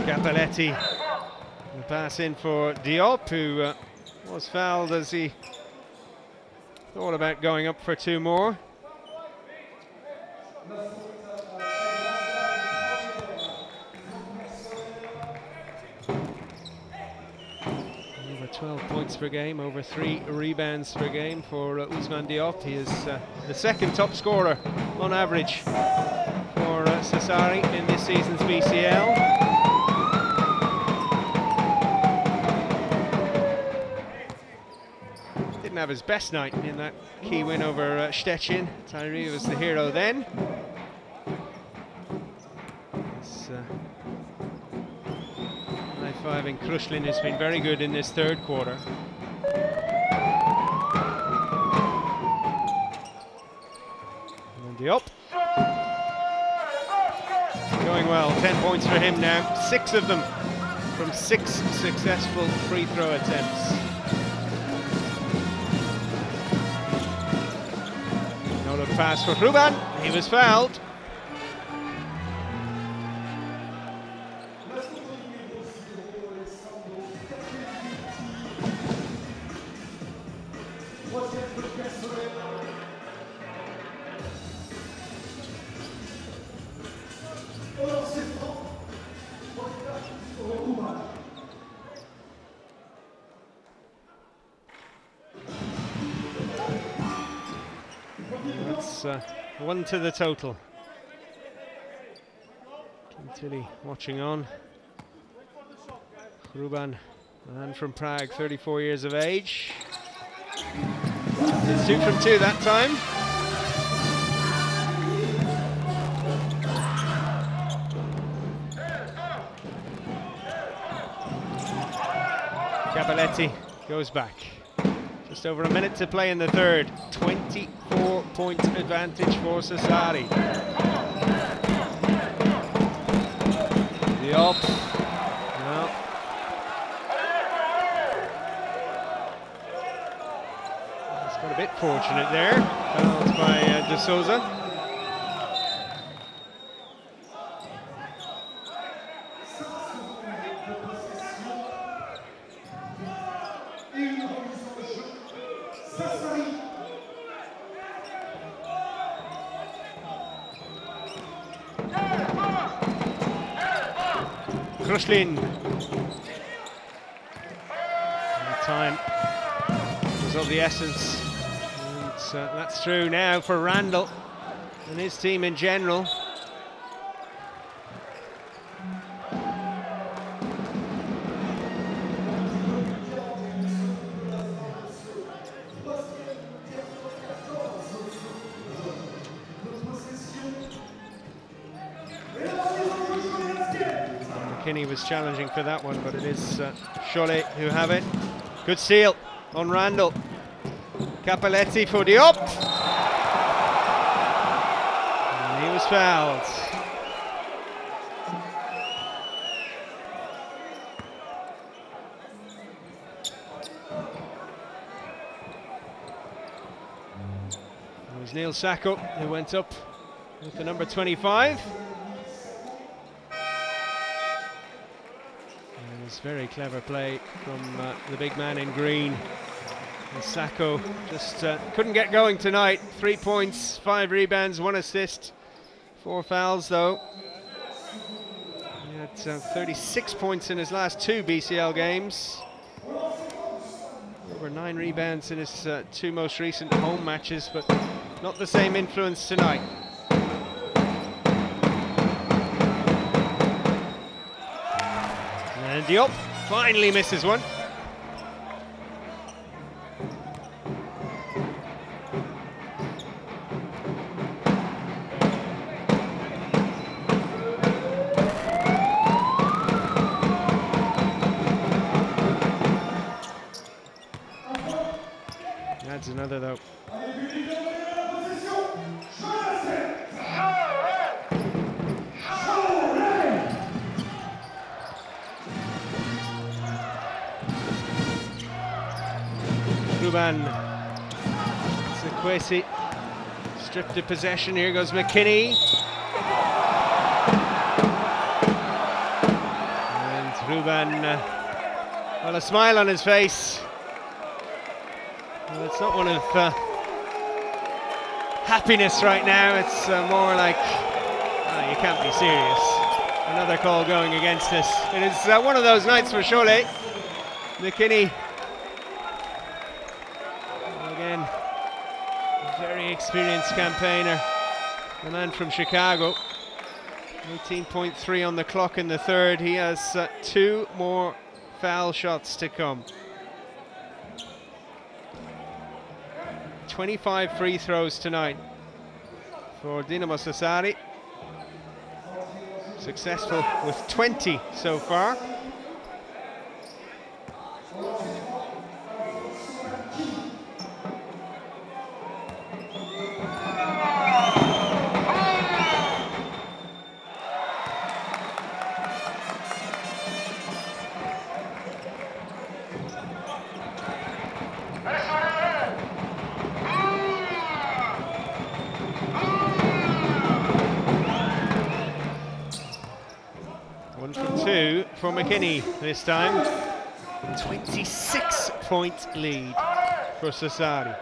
Cappelletti, the pass in for Diop, who uh, was fouled as he thought about going up for two more. Over 12 points per game, over three rebounds per game for uh, Ousmane Diop. He is uh, the second top scorer on average for uh, Sassari in this season's BCL. Didn't have his best night in that key win over uh, Szczecin. Tyree was the hero then. Uh, five and Krušlin has been very good in this third quarter. Diop. Going well, 10 points for him now, six of them from six successful free throw attempts. No look pass for Ruban, he was fouled. to the total. Tillie watching on. Hruban, man from Prague, 34 years of age. It's two from two that time. Cabaletti goes back. Just over a minute to play in the third. 24 point advantage for Sassari. The up. No. It's got a bit fortunate there. Fouled by uh, De Souza. Krušlin. time was of the essence. And uh, that's true now for Randall and his team in general. Was challenging for that one, but it is uh, who have it. Good seal on Randall. Cappelletti for the. And he was fouled. It was Neal Sako who went up with the number 25. Very clever play from uh, the big man in green. And Sako just uh, couldn't get going tonight. Three points, five rebounds, one assist, four fouls though. He had uh, 36 points in his last two BCL games. Over nine rebounds in his uh, two most recent home matches, but not the same influence tonight. And Diop finally misses one. Of possession. Here goes McKinnie. And Hruban, uh, well, a smile on his face. Well, it's not one of uh, happiness right now. It's uh, more like, oh, you can't be serious. Another call going against us. It is uh, one of those nights for Cholet. McKinnie campaigner, the man from Chicago. 18.3 on the clock in the third. He has uh, two more foul shots to come. 25 free throws tonight for Dinamo Sassari. Successful with 20 so far. This time. 26 point lead for Sassari.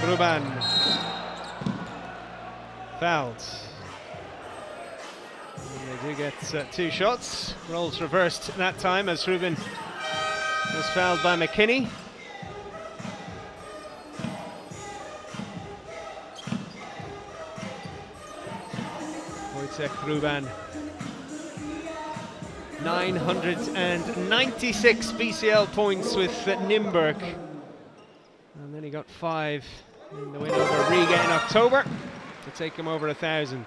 Hruban. Fouled. they do get uh, two shots. Rolls reversed that time as Hruban was fouled by McKinnie. Hruban. 996 BCL points with Nymburk. And then he got five in the win over Riga in October to take him over a thousand.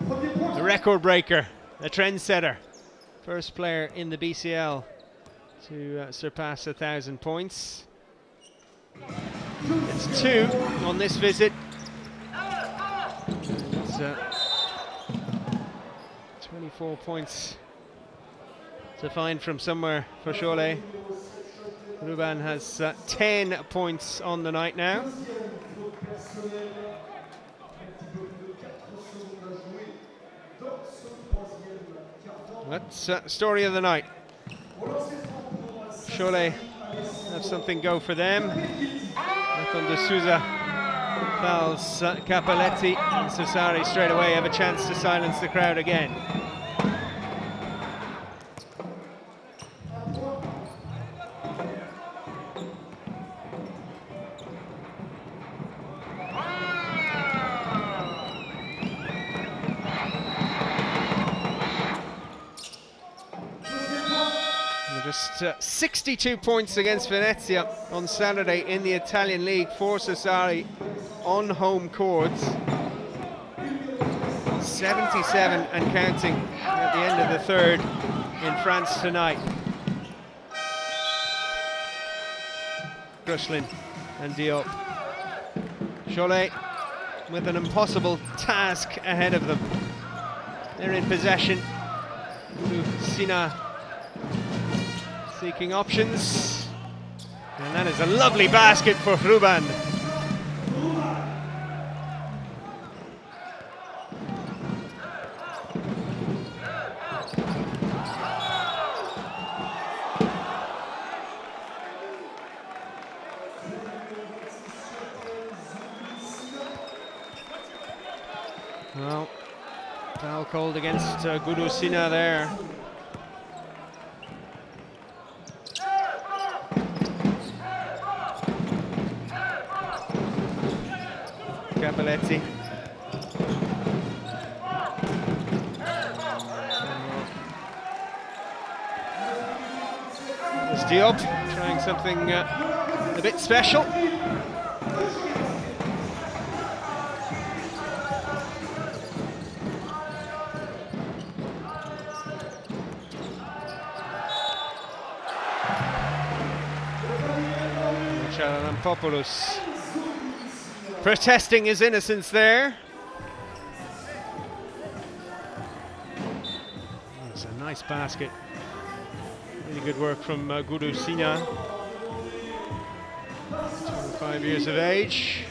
The record breaker, the trendsetter First player in the BCL to uh, surpass a thousand points. It's two on this visit. It's, uh, 24 points to find from somewhere for Cholet. Hruban has uh, 10 points on the night now. That's uh, story of the night. Cholet have something go for them. Nathan de Souza fouls uh, Cappelletti and Sassari straight away have a chance to silence the crowd again. 62 points against Venezia on Saturday in the Italian League for Sassari on home courts. 77 and counting at the end of the third in France tonight. Krušlin and Diop. Cholet with an impossible task ahead of them. They're in possession. Sinha seeking options. And that is a lovely basket for Hruban. Well, foul called against uh, Goudou-Sinha there. Cappelletti. There's Diop trying something uh, a bit special. Charalampopoulos protesting his innocence there. It's a nice basket. Really good work from uh, Goudou-Sinha. 25 years of age.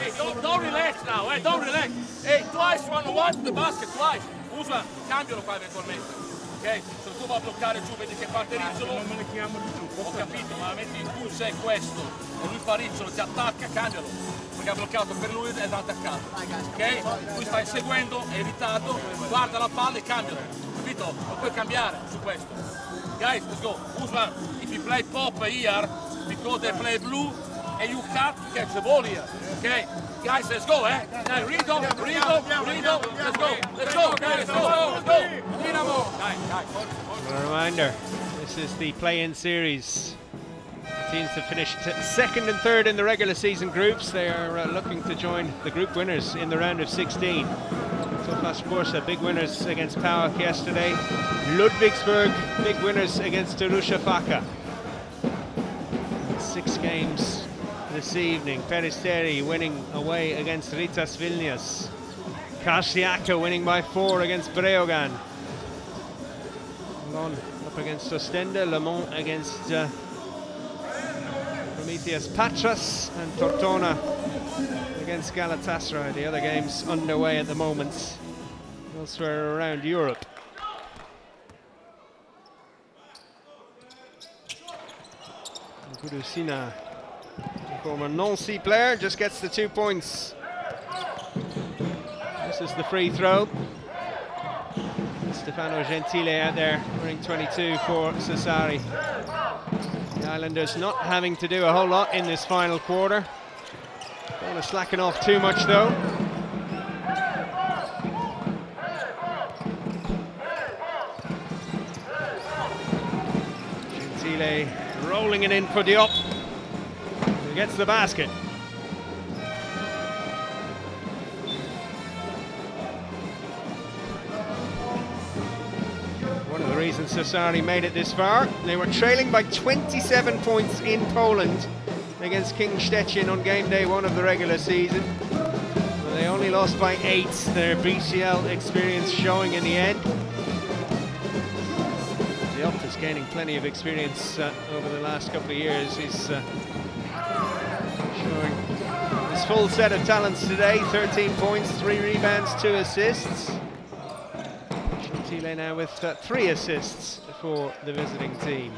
Hey, don't, don't relax now, eh? Don't relax. Hey, twice one on one to the basket, twice. Usa, cambialo qua eventualmente. Ok? Se tu vai a bloccare giù, vedi che parte Rizzolo. Non me ne chiamo giù. Ho capito, ma metti in tu sei questo e lui fa Rizzolo, ti attacca, cambialo. Perché ha bloccato per lui ed ha attaccato. Ok? Lui sta inseguendo, è irritato, guarda la palla e cambialo. Capito? Non puoi cambiare su questo. Guys, let's go. Usman, if you play pop here, because they play blue, and you can't catch the ball here. Okay? Guys, let's go, eh? Now, Rido, Rido, Rido, let's go. Let's go, guys, let's go. Let's go. Dinamo. Guys, guys. A reminder, this is the play-in series. Teams have finished second and third in the regular season groups. They are uh, looking to join the group winners in the round of 16. Tofaş Bursa, big winners against PAOK yesterday. Ludwigsburg, big winners against Darüşşafaka. Six games this evening. Peristeri winning away against Rytas Vilnius. Karşıyaka winning by four against Breogan. Lon up against Ostende, Le Mans against uh, Prometheus Patras, and Tortona against Galatasaray. The other games underway at the moment elsewhere around Europe. Goudou-Sinha, former Nancy player, just gets the two points. This is the free throw. Stefano Gentile out there, wearing 22 for Sassari. The Islanders not having to do a whole lot in this final quarter. Don't want to slacken off too much though. Gentile rolling it in for Diop. He gets the basket. One of the reasons Sassari made it this far, they were trailing by 27 points in Poland against King Stettin on game day one of the regular season. But they only lost by eight, their BCL experience showing in the end. Diop is gaining plenty of experience uh, over the last couple of years. He's uh, showing his full set of talents today 13 points, 3 rebounds, 2 assists. Gentile now with uh, 3 assists for the visiting team.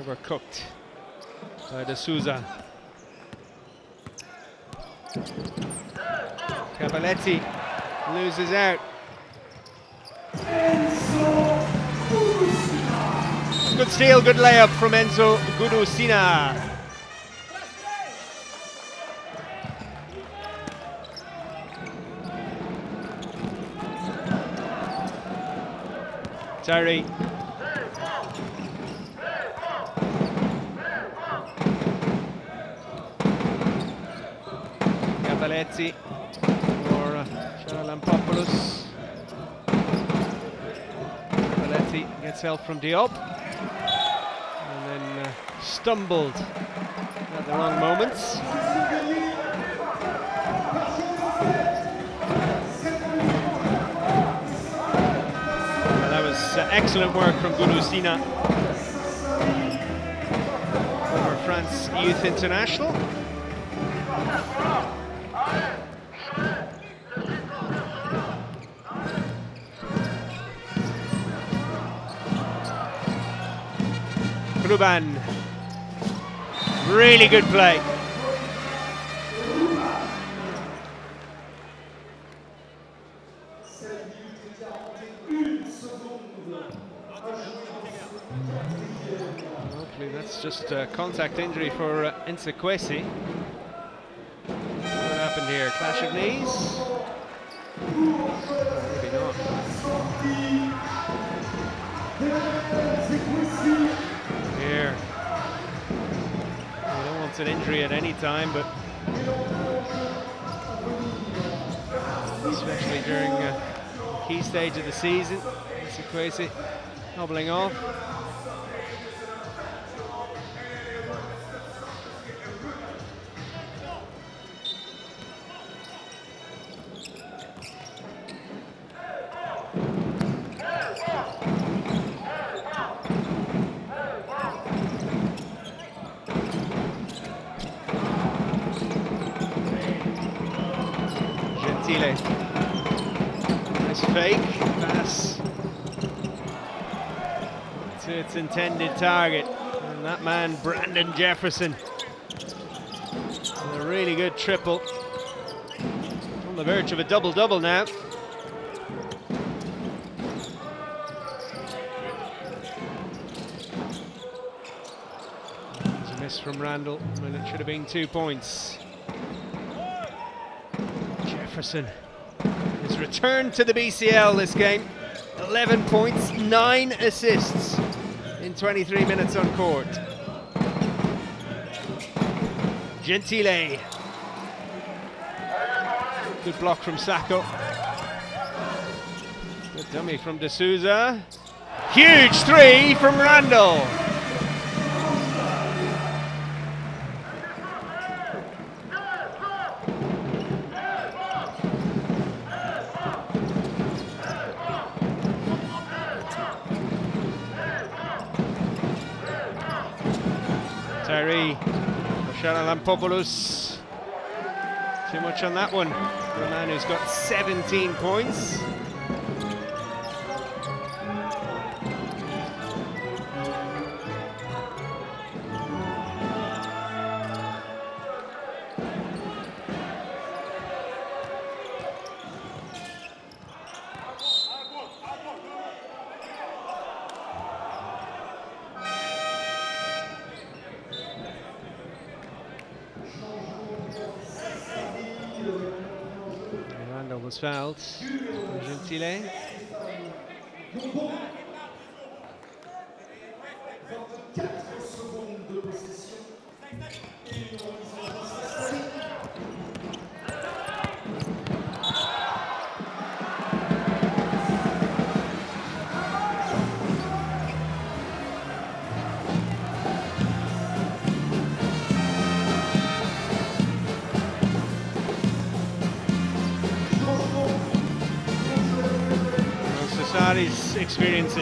Overcooked by De Souza. Cavalletti loses out. Enzo. Good steal, good layup from Enzo Goudou-Sinha. Tyree. Cavalletti for uh, Charalampopoulos. Cavalletti gets help from Diop. And then uh, stumbled at the wrong moments. That was uh, excellent work from Goudou-Sinha. Former France Youth International. Hruban. Really good play. Hopefully that's just a contact injury for uh, Nzekwesi. What happened here? Clash of knees? Maybe not. An injury at any time, but especially during a key stage of the season. Nzekwesi hobbling off. Target. And that man, Brandon Jefferson. A really good triple. On the verge of a double-double now. There's a miss from Randall when it should have been two points. Jefferson has returned to the BCL this game. 11 points, 9 assists 23 minutes on court. Gentile. Good block from Sako. Good dummy from De Souza. Huge three from Randall. Oshana Too much on that one a man who's got 17 points. Randall was fouled. Gentile.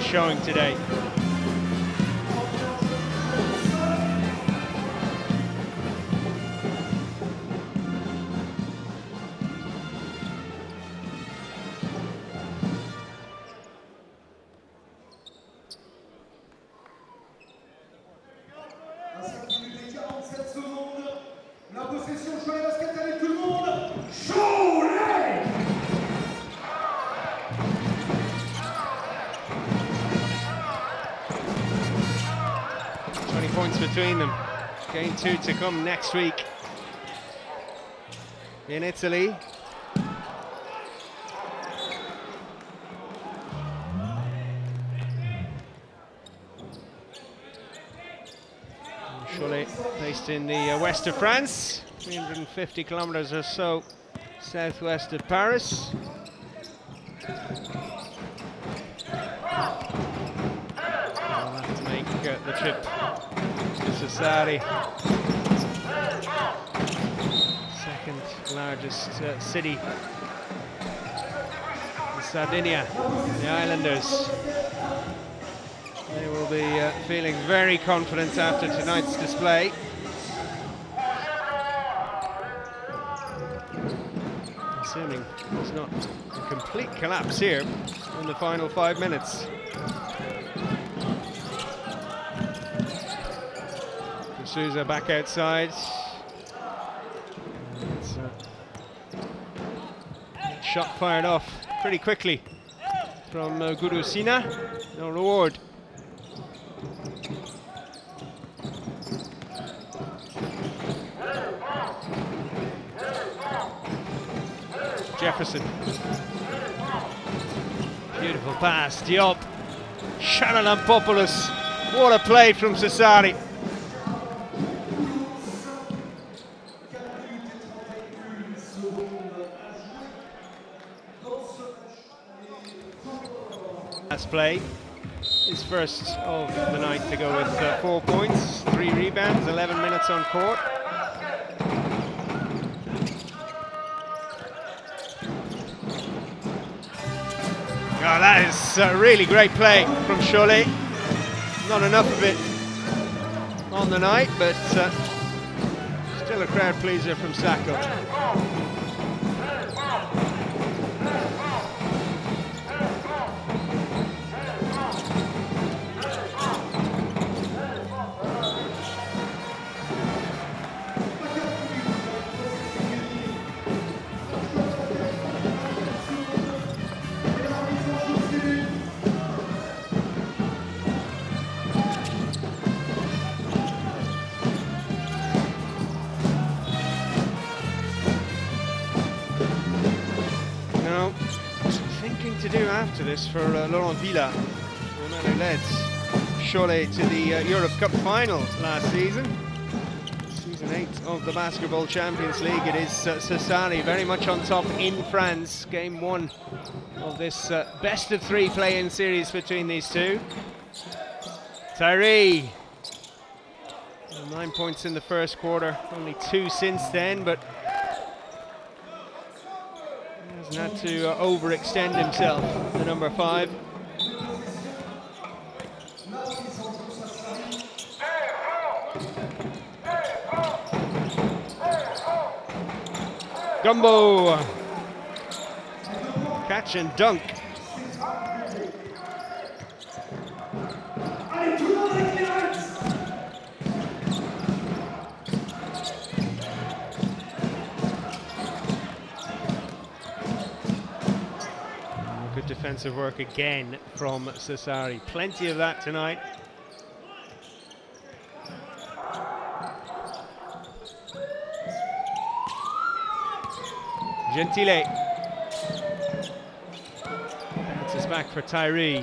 Showing today. Two to come next week in Italy. Cholet, based in the uh, west of France, 350 kilometers or so southwest of Paris. To make uh, the trip to Sassari. Largest uh, city in Sardinia, the islanders. They will be uh, feeling very confident after tonight's display. Assuming there's not a complete collapse here in the final five minutes. Souza back outside. It's, uh, shot fired off pretty quickly from uh, Goudou-Sinha. No reward. Jefferson. Beautiful pass. Diop. Charalampopoulos. What a play from Sassari. Play. His first of the night to go with uh, four points, three rebounds, 11 minutes on court. Oh, that is a really great play from Cholet. Not enough of it on the night, but uh, still a crowd pleaser from Sako. After this for uh, Laurent Vila, who led Cholet to the uh, Europe Cup final last season. Season 8 of the Basketball Champions League. It is uh, Sassari very much on top in France. Game one of this uh, best of three play-in series between these two. Tyree. Nine points in the first quarter, only two since then, but hasn't had to uh, overextend himself, the number five. Gombauld. Catch and dunk. Defensive work again from Sassari. Plenty of that tonight. Gentile. Bounces back for Tyree.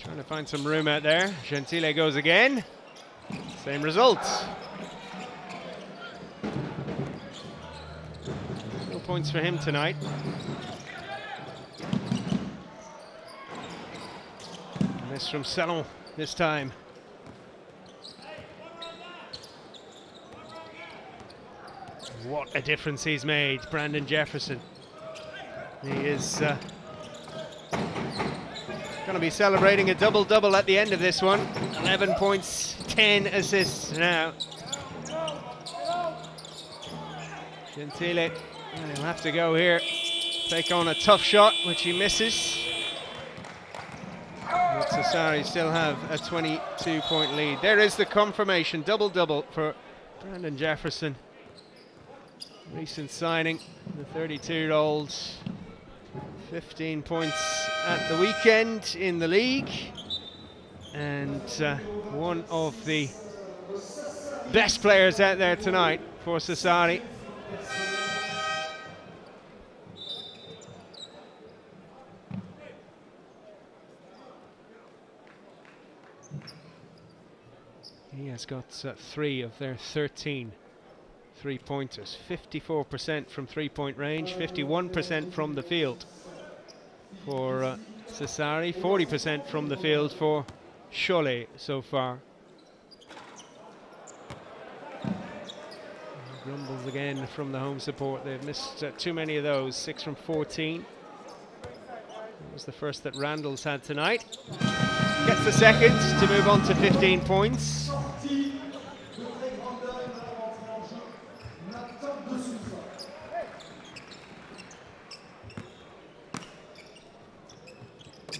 Trying to find some room out there. Gentile goes again. Same result. Points for him tonight. Miss from Salon this time. What a difference he's made, Brandon Jefferson. He is uh, going to be celebrating a double-double at the end of this one. 11 points, 10 assists now. Gentile, he'll have to go here. Take on a tough shot, which he misses. Sassari still have a 22-point lead. There is the confirmation, double-double for Brandon Jefferson. Recent signing, the 32-year-old 15 points at the weekend in the league and uh, one of the best players out there tonight for Sassari. Has got uh, three of their 13 three-pointers. 54% from three-point range, 51% from the field for uh, Sassari, 40% from the field for Cholet so far. Grumbles again from the home support. They've missed uh, too many of those. Six from 14. That was the first that Randall's had tonight. Gets the second to move on to 15 points.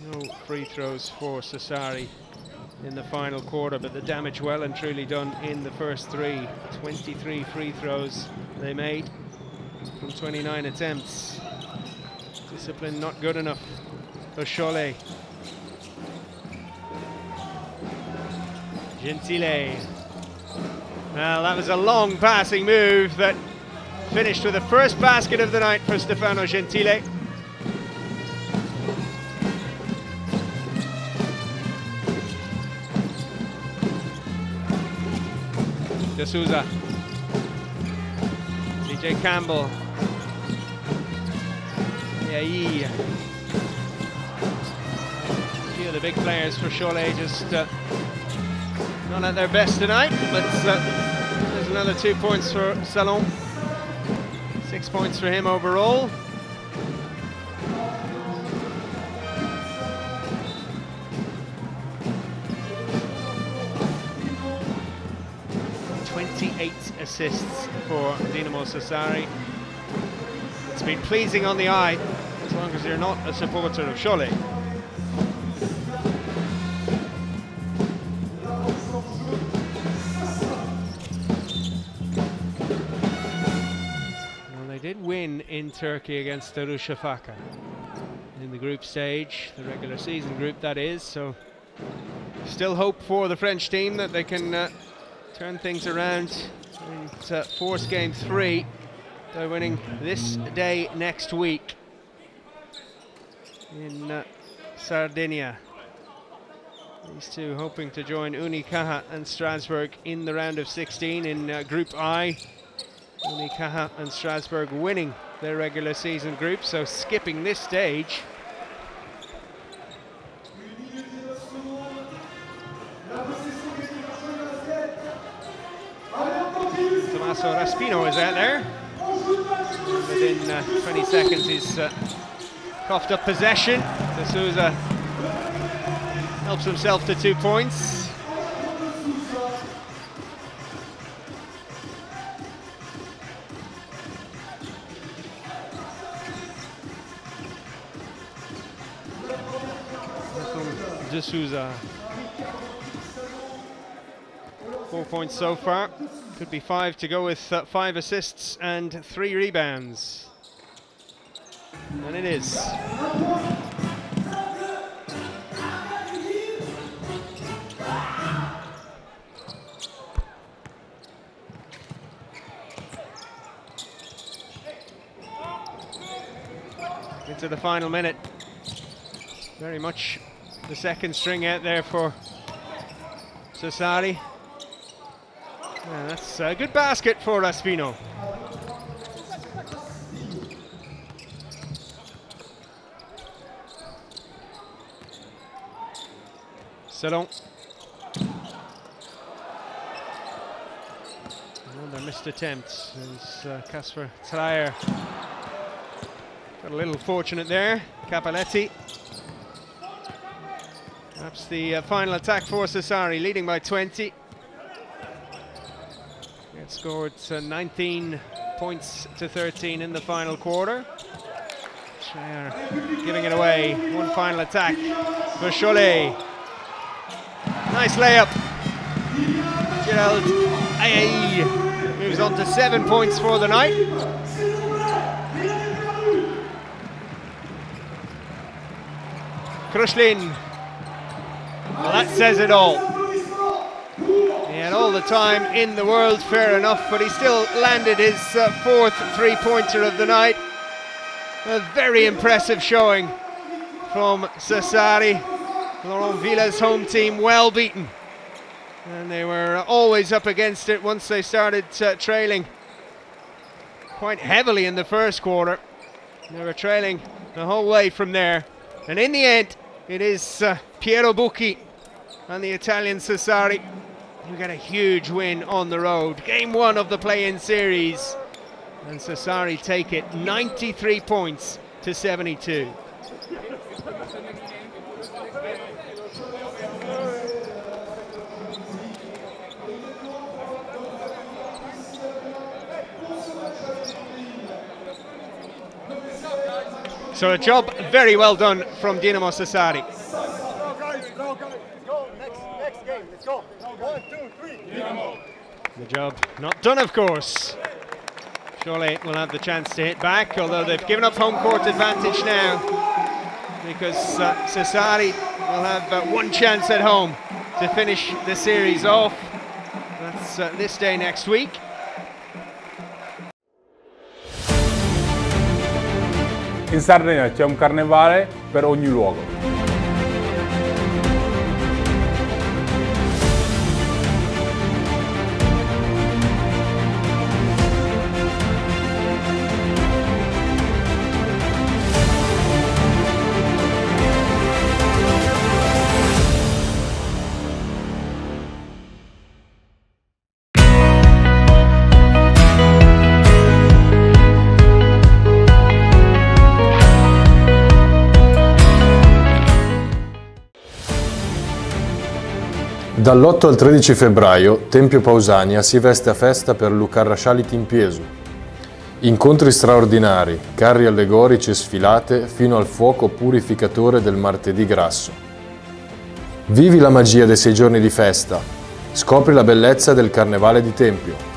No free throws for Sassari in the final quarter, but the damage well and truly done in the first three. 23 free throws they made from 29 attempts. Discipline not good enough for Cholet. Gentile. Well, that was a long passing move that finished with the first basket of the night for Stefano Gentile. De Souza. TJ Campbell. Ayayi. A few of the big players for Cholet just uh, not at their best tonight, but uh, there's another two points for Salon. Six points for him overall. Twenty-eight assists for Dinamo Sassari. It's been pleasing on the eye, as long as you're not a supporter of Cholet. Turkey against Darüşşafaka in the group stage, the regular season group that is. So, still hope for the French team that they can uh, turn things around and uh, force game three by winning this day next week in uh, Sardinia. These two hoping to join Unicaja and Strasbourg in the round of 16 in uh, Group I. Unicaja and Strasbourg winning their regular season group, so skipping this stage. Tommaso Raspino is out there. Within uh, 20 seconds, he's uh, coughed up possession. De Souza helps himself to two points. De Souza. Four points so far. Could be five to go with uh, five assists and three rebounds. And it is. Into the final minute. Very much the second string out there for Sassari. Yeah, that's a good basket for Raspino. Salon. Another missed attempt as uh, Kaspar Treier Got a little fortunate there, Cappelletti. Perhaps the uh, final attack for Sassari, leading by 20. It scored uh, 19 points to 13 in the final quarter. Giving it away. One final attack for Cholet. Nice layup. Gerald Aye moves on to seven points for the night. Krušlin. Well, that says it all. He had all the time in the world, fair enough, but he still landed his uh, fourth three-pointer of the night. A very impressive showing from Sassari. Laurent Vila's home team well beaten. And they were always up against it once they started uh, trailing quite heavily in the first quarter. They were trailing the whole way from there. And in the end, it is uh, Piero Bucchi and the Italian Sassari who get a huge win on the road. Game one of the play-in series. And Sassari take it 93 points to 72. So a job very well done from Dinamo Sassari. Go guys, go guys, go, next, next game, let's go. One, two, three. The job not done, of course. Surely we'll have the chance to hit back, although they've given up home court advantage now because uh, Sassari will have uh, one chance at home to finish the series off. That's uh, this day next week. In Sardegna c'è un carnevale per ogni luogo. Dall'8 al 13 febbraio, Tempio Pausania si veste a festa per Luca Rasciali Timpiesu. Incontri straordinari, carri allegorici e sfilate fino al fuoco purificatore del martedì grasso. Vivi la magia dei sei giorni di festa. Scopri la bellezza del Carnevale di Tempio.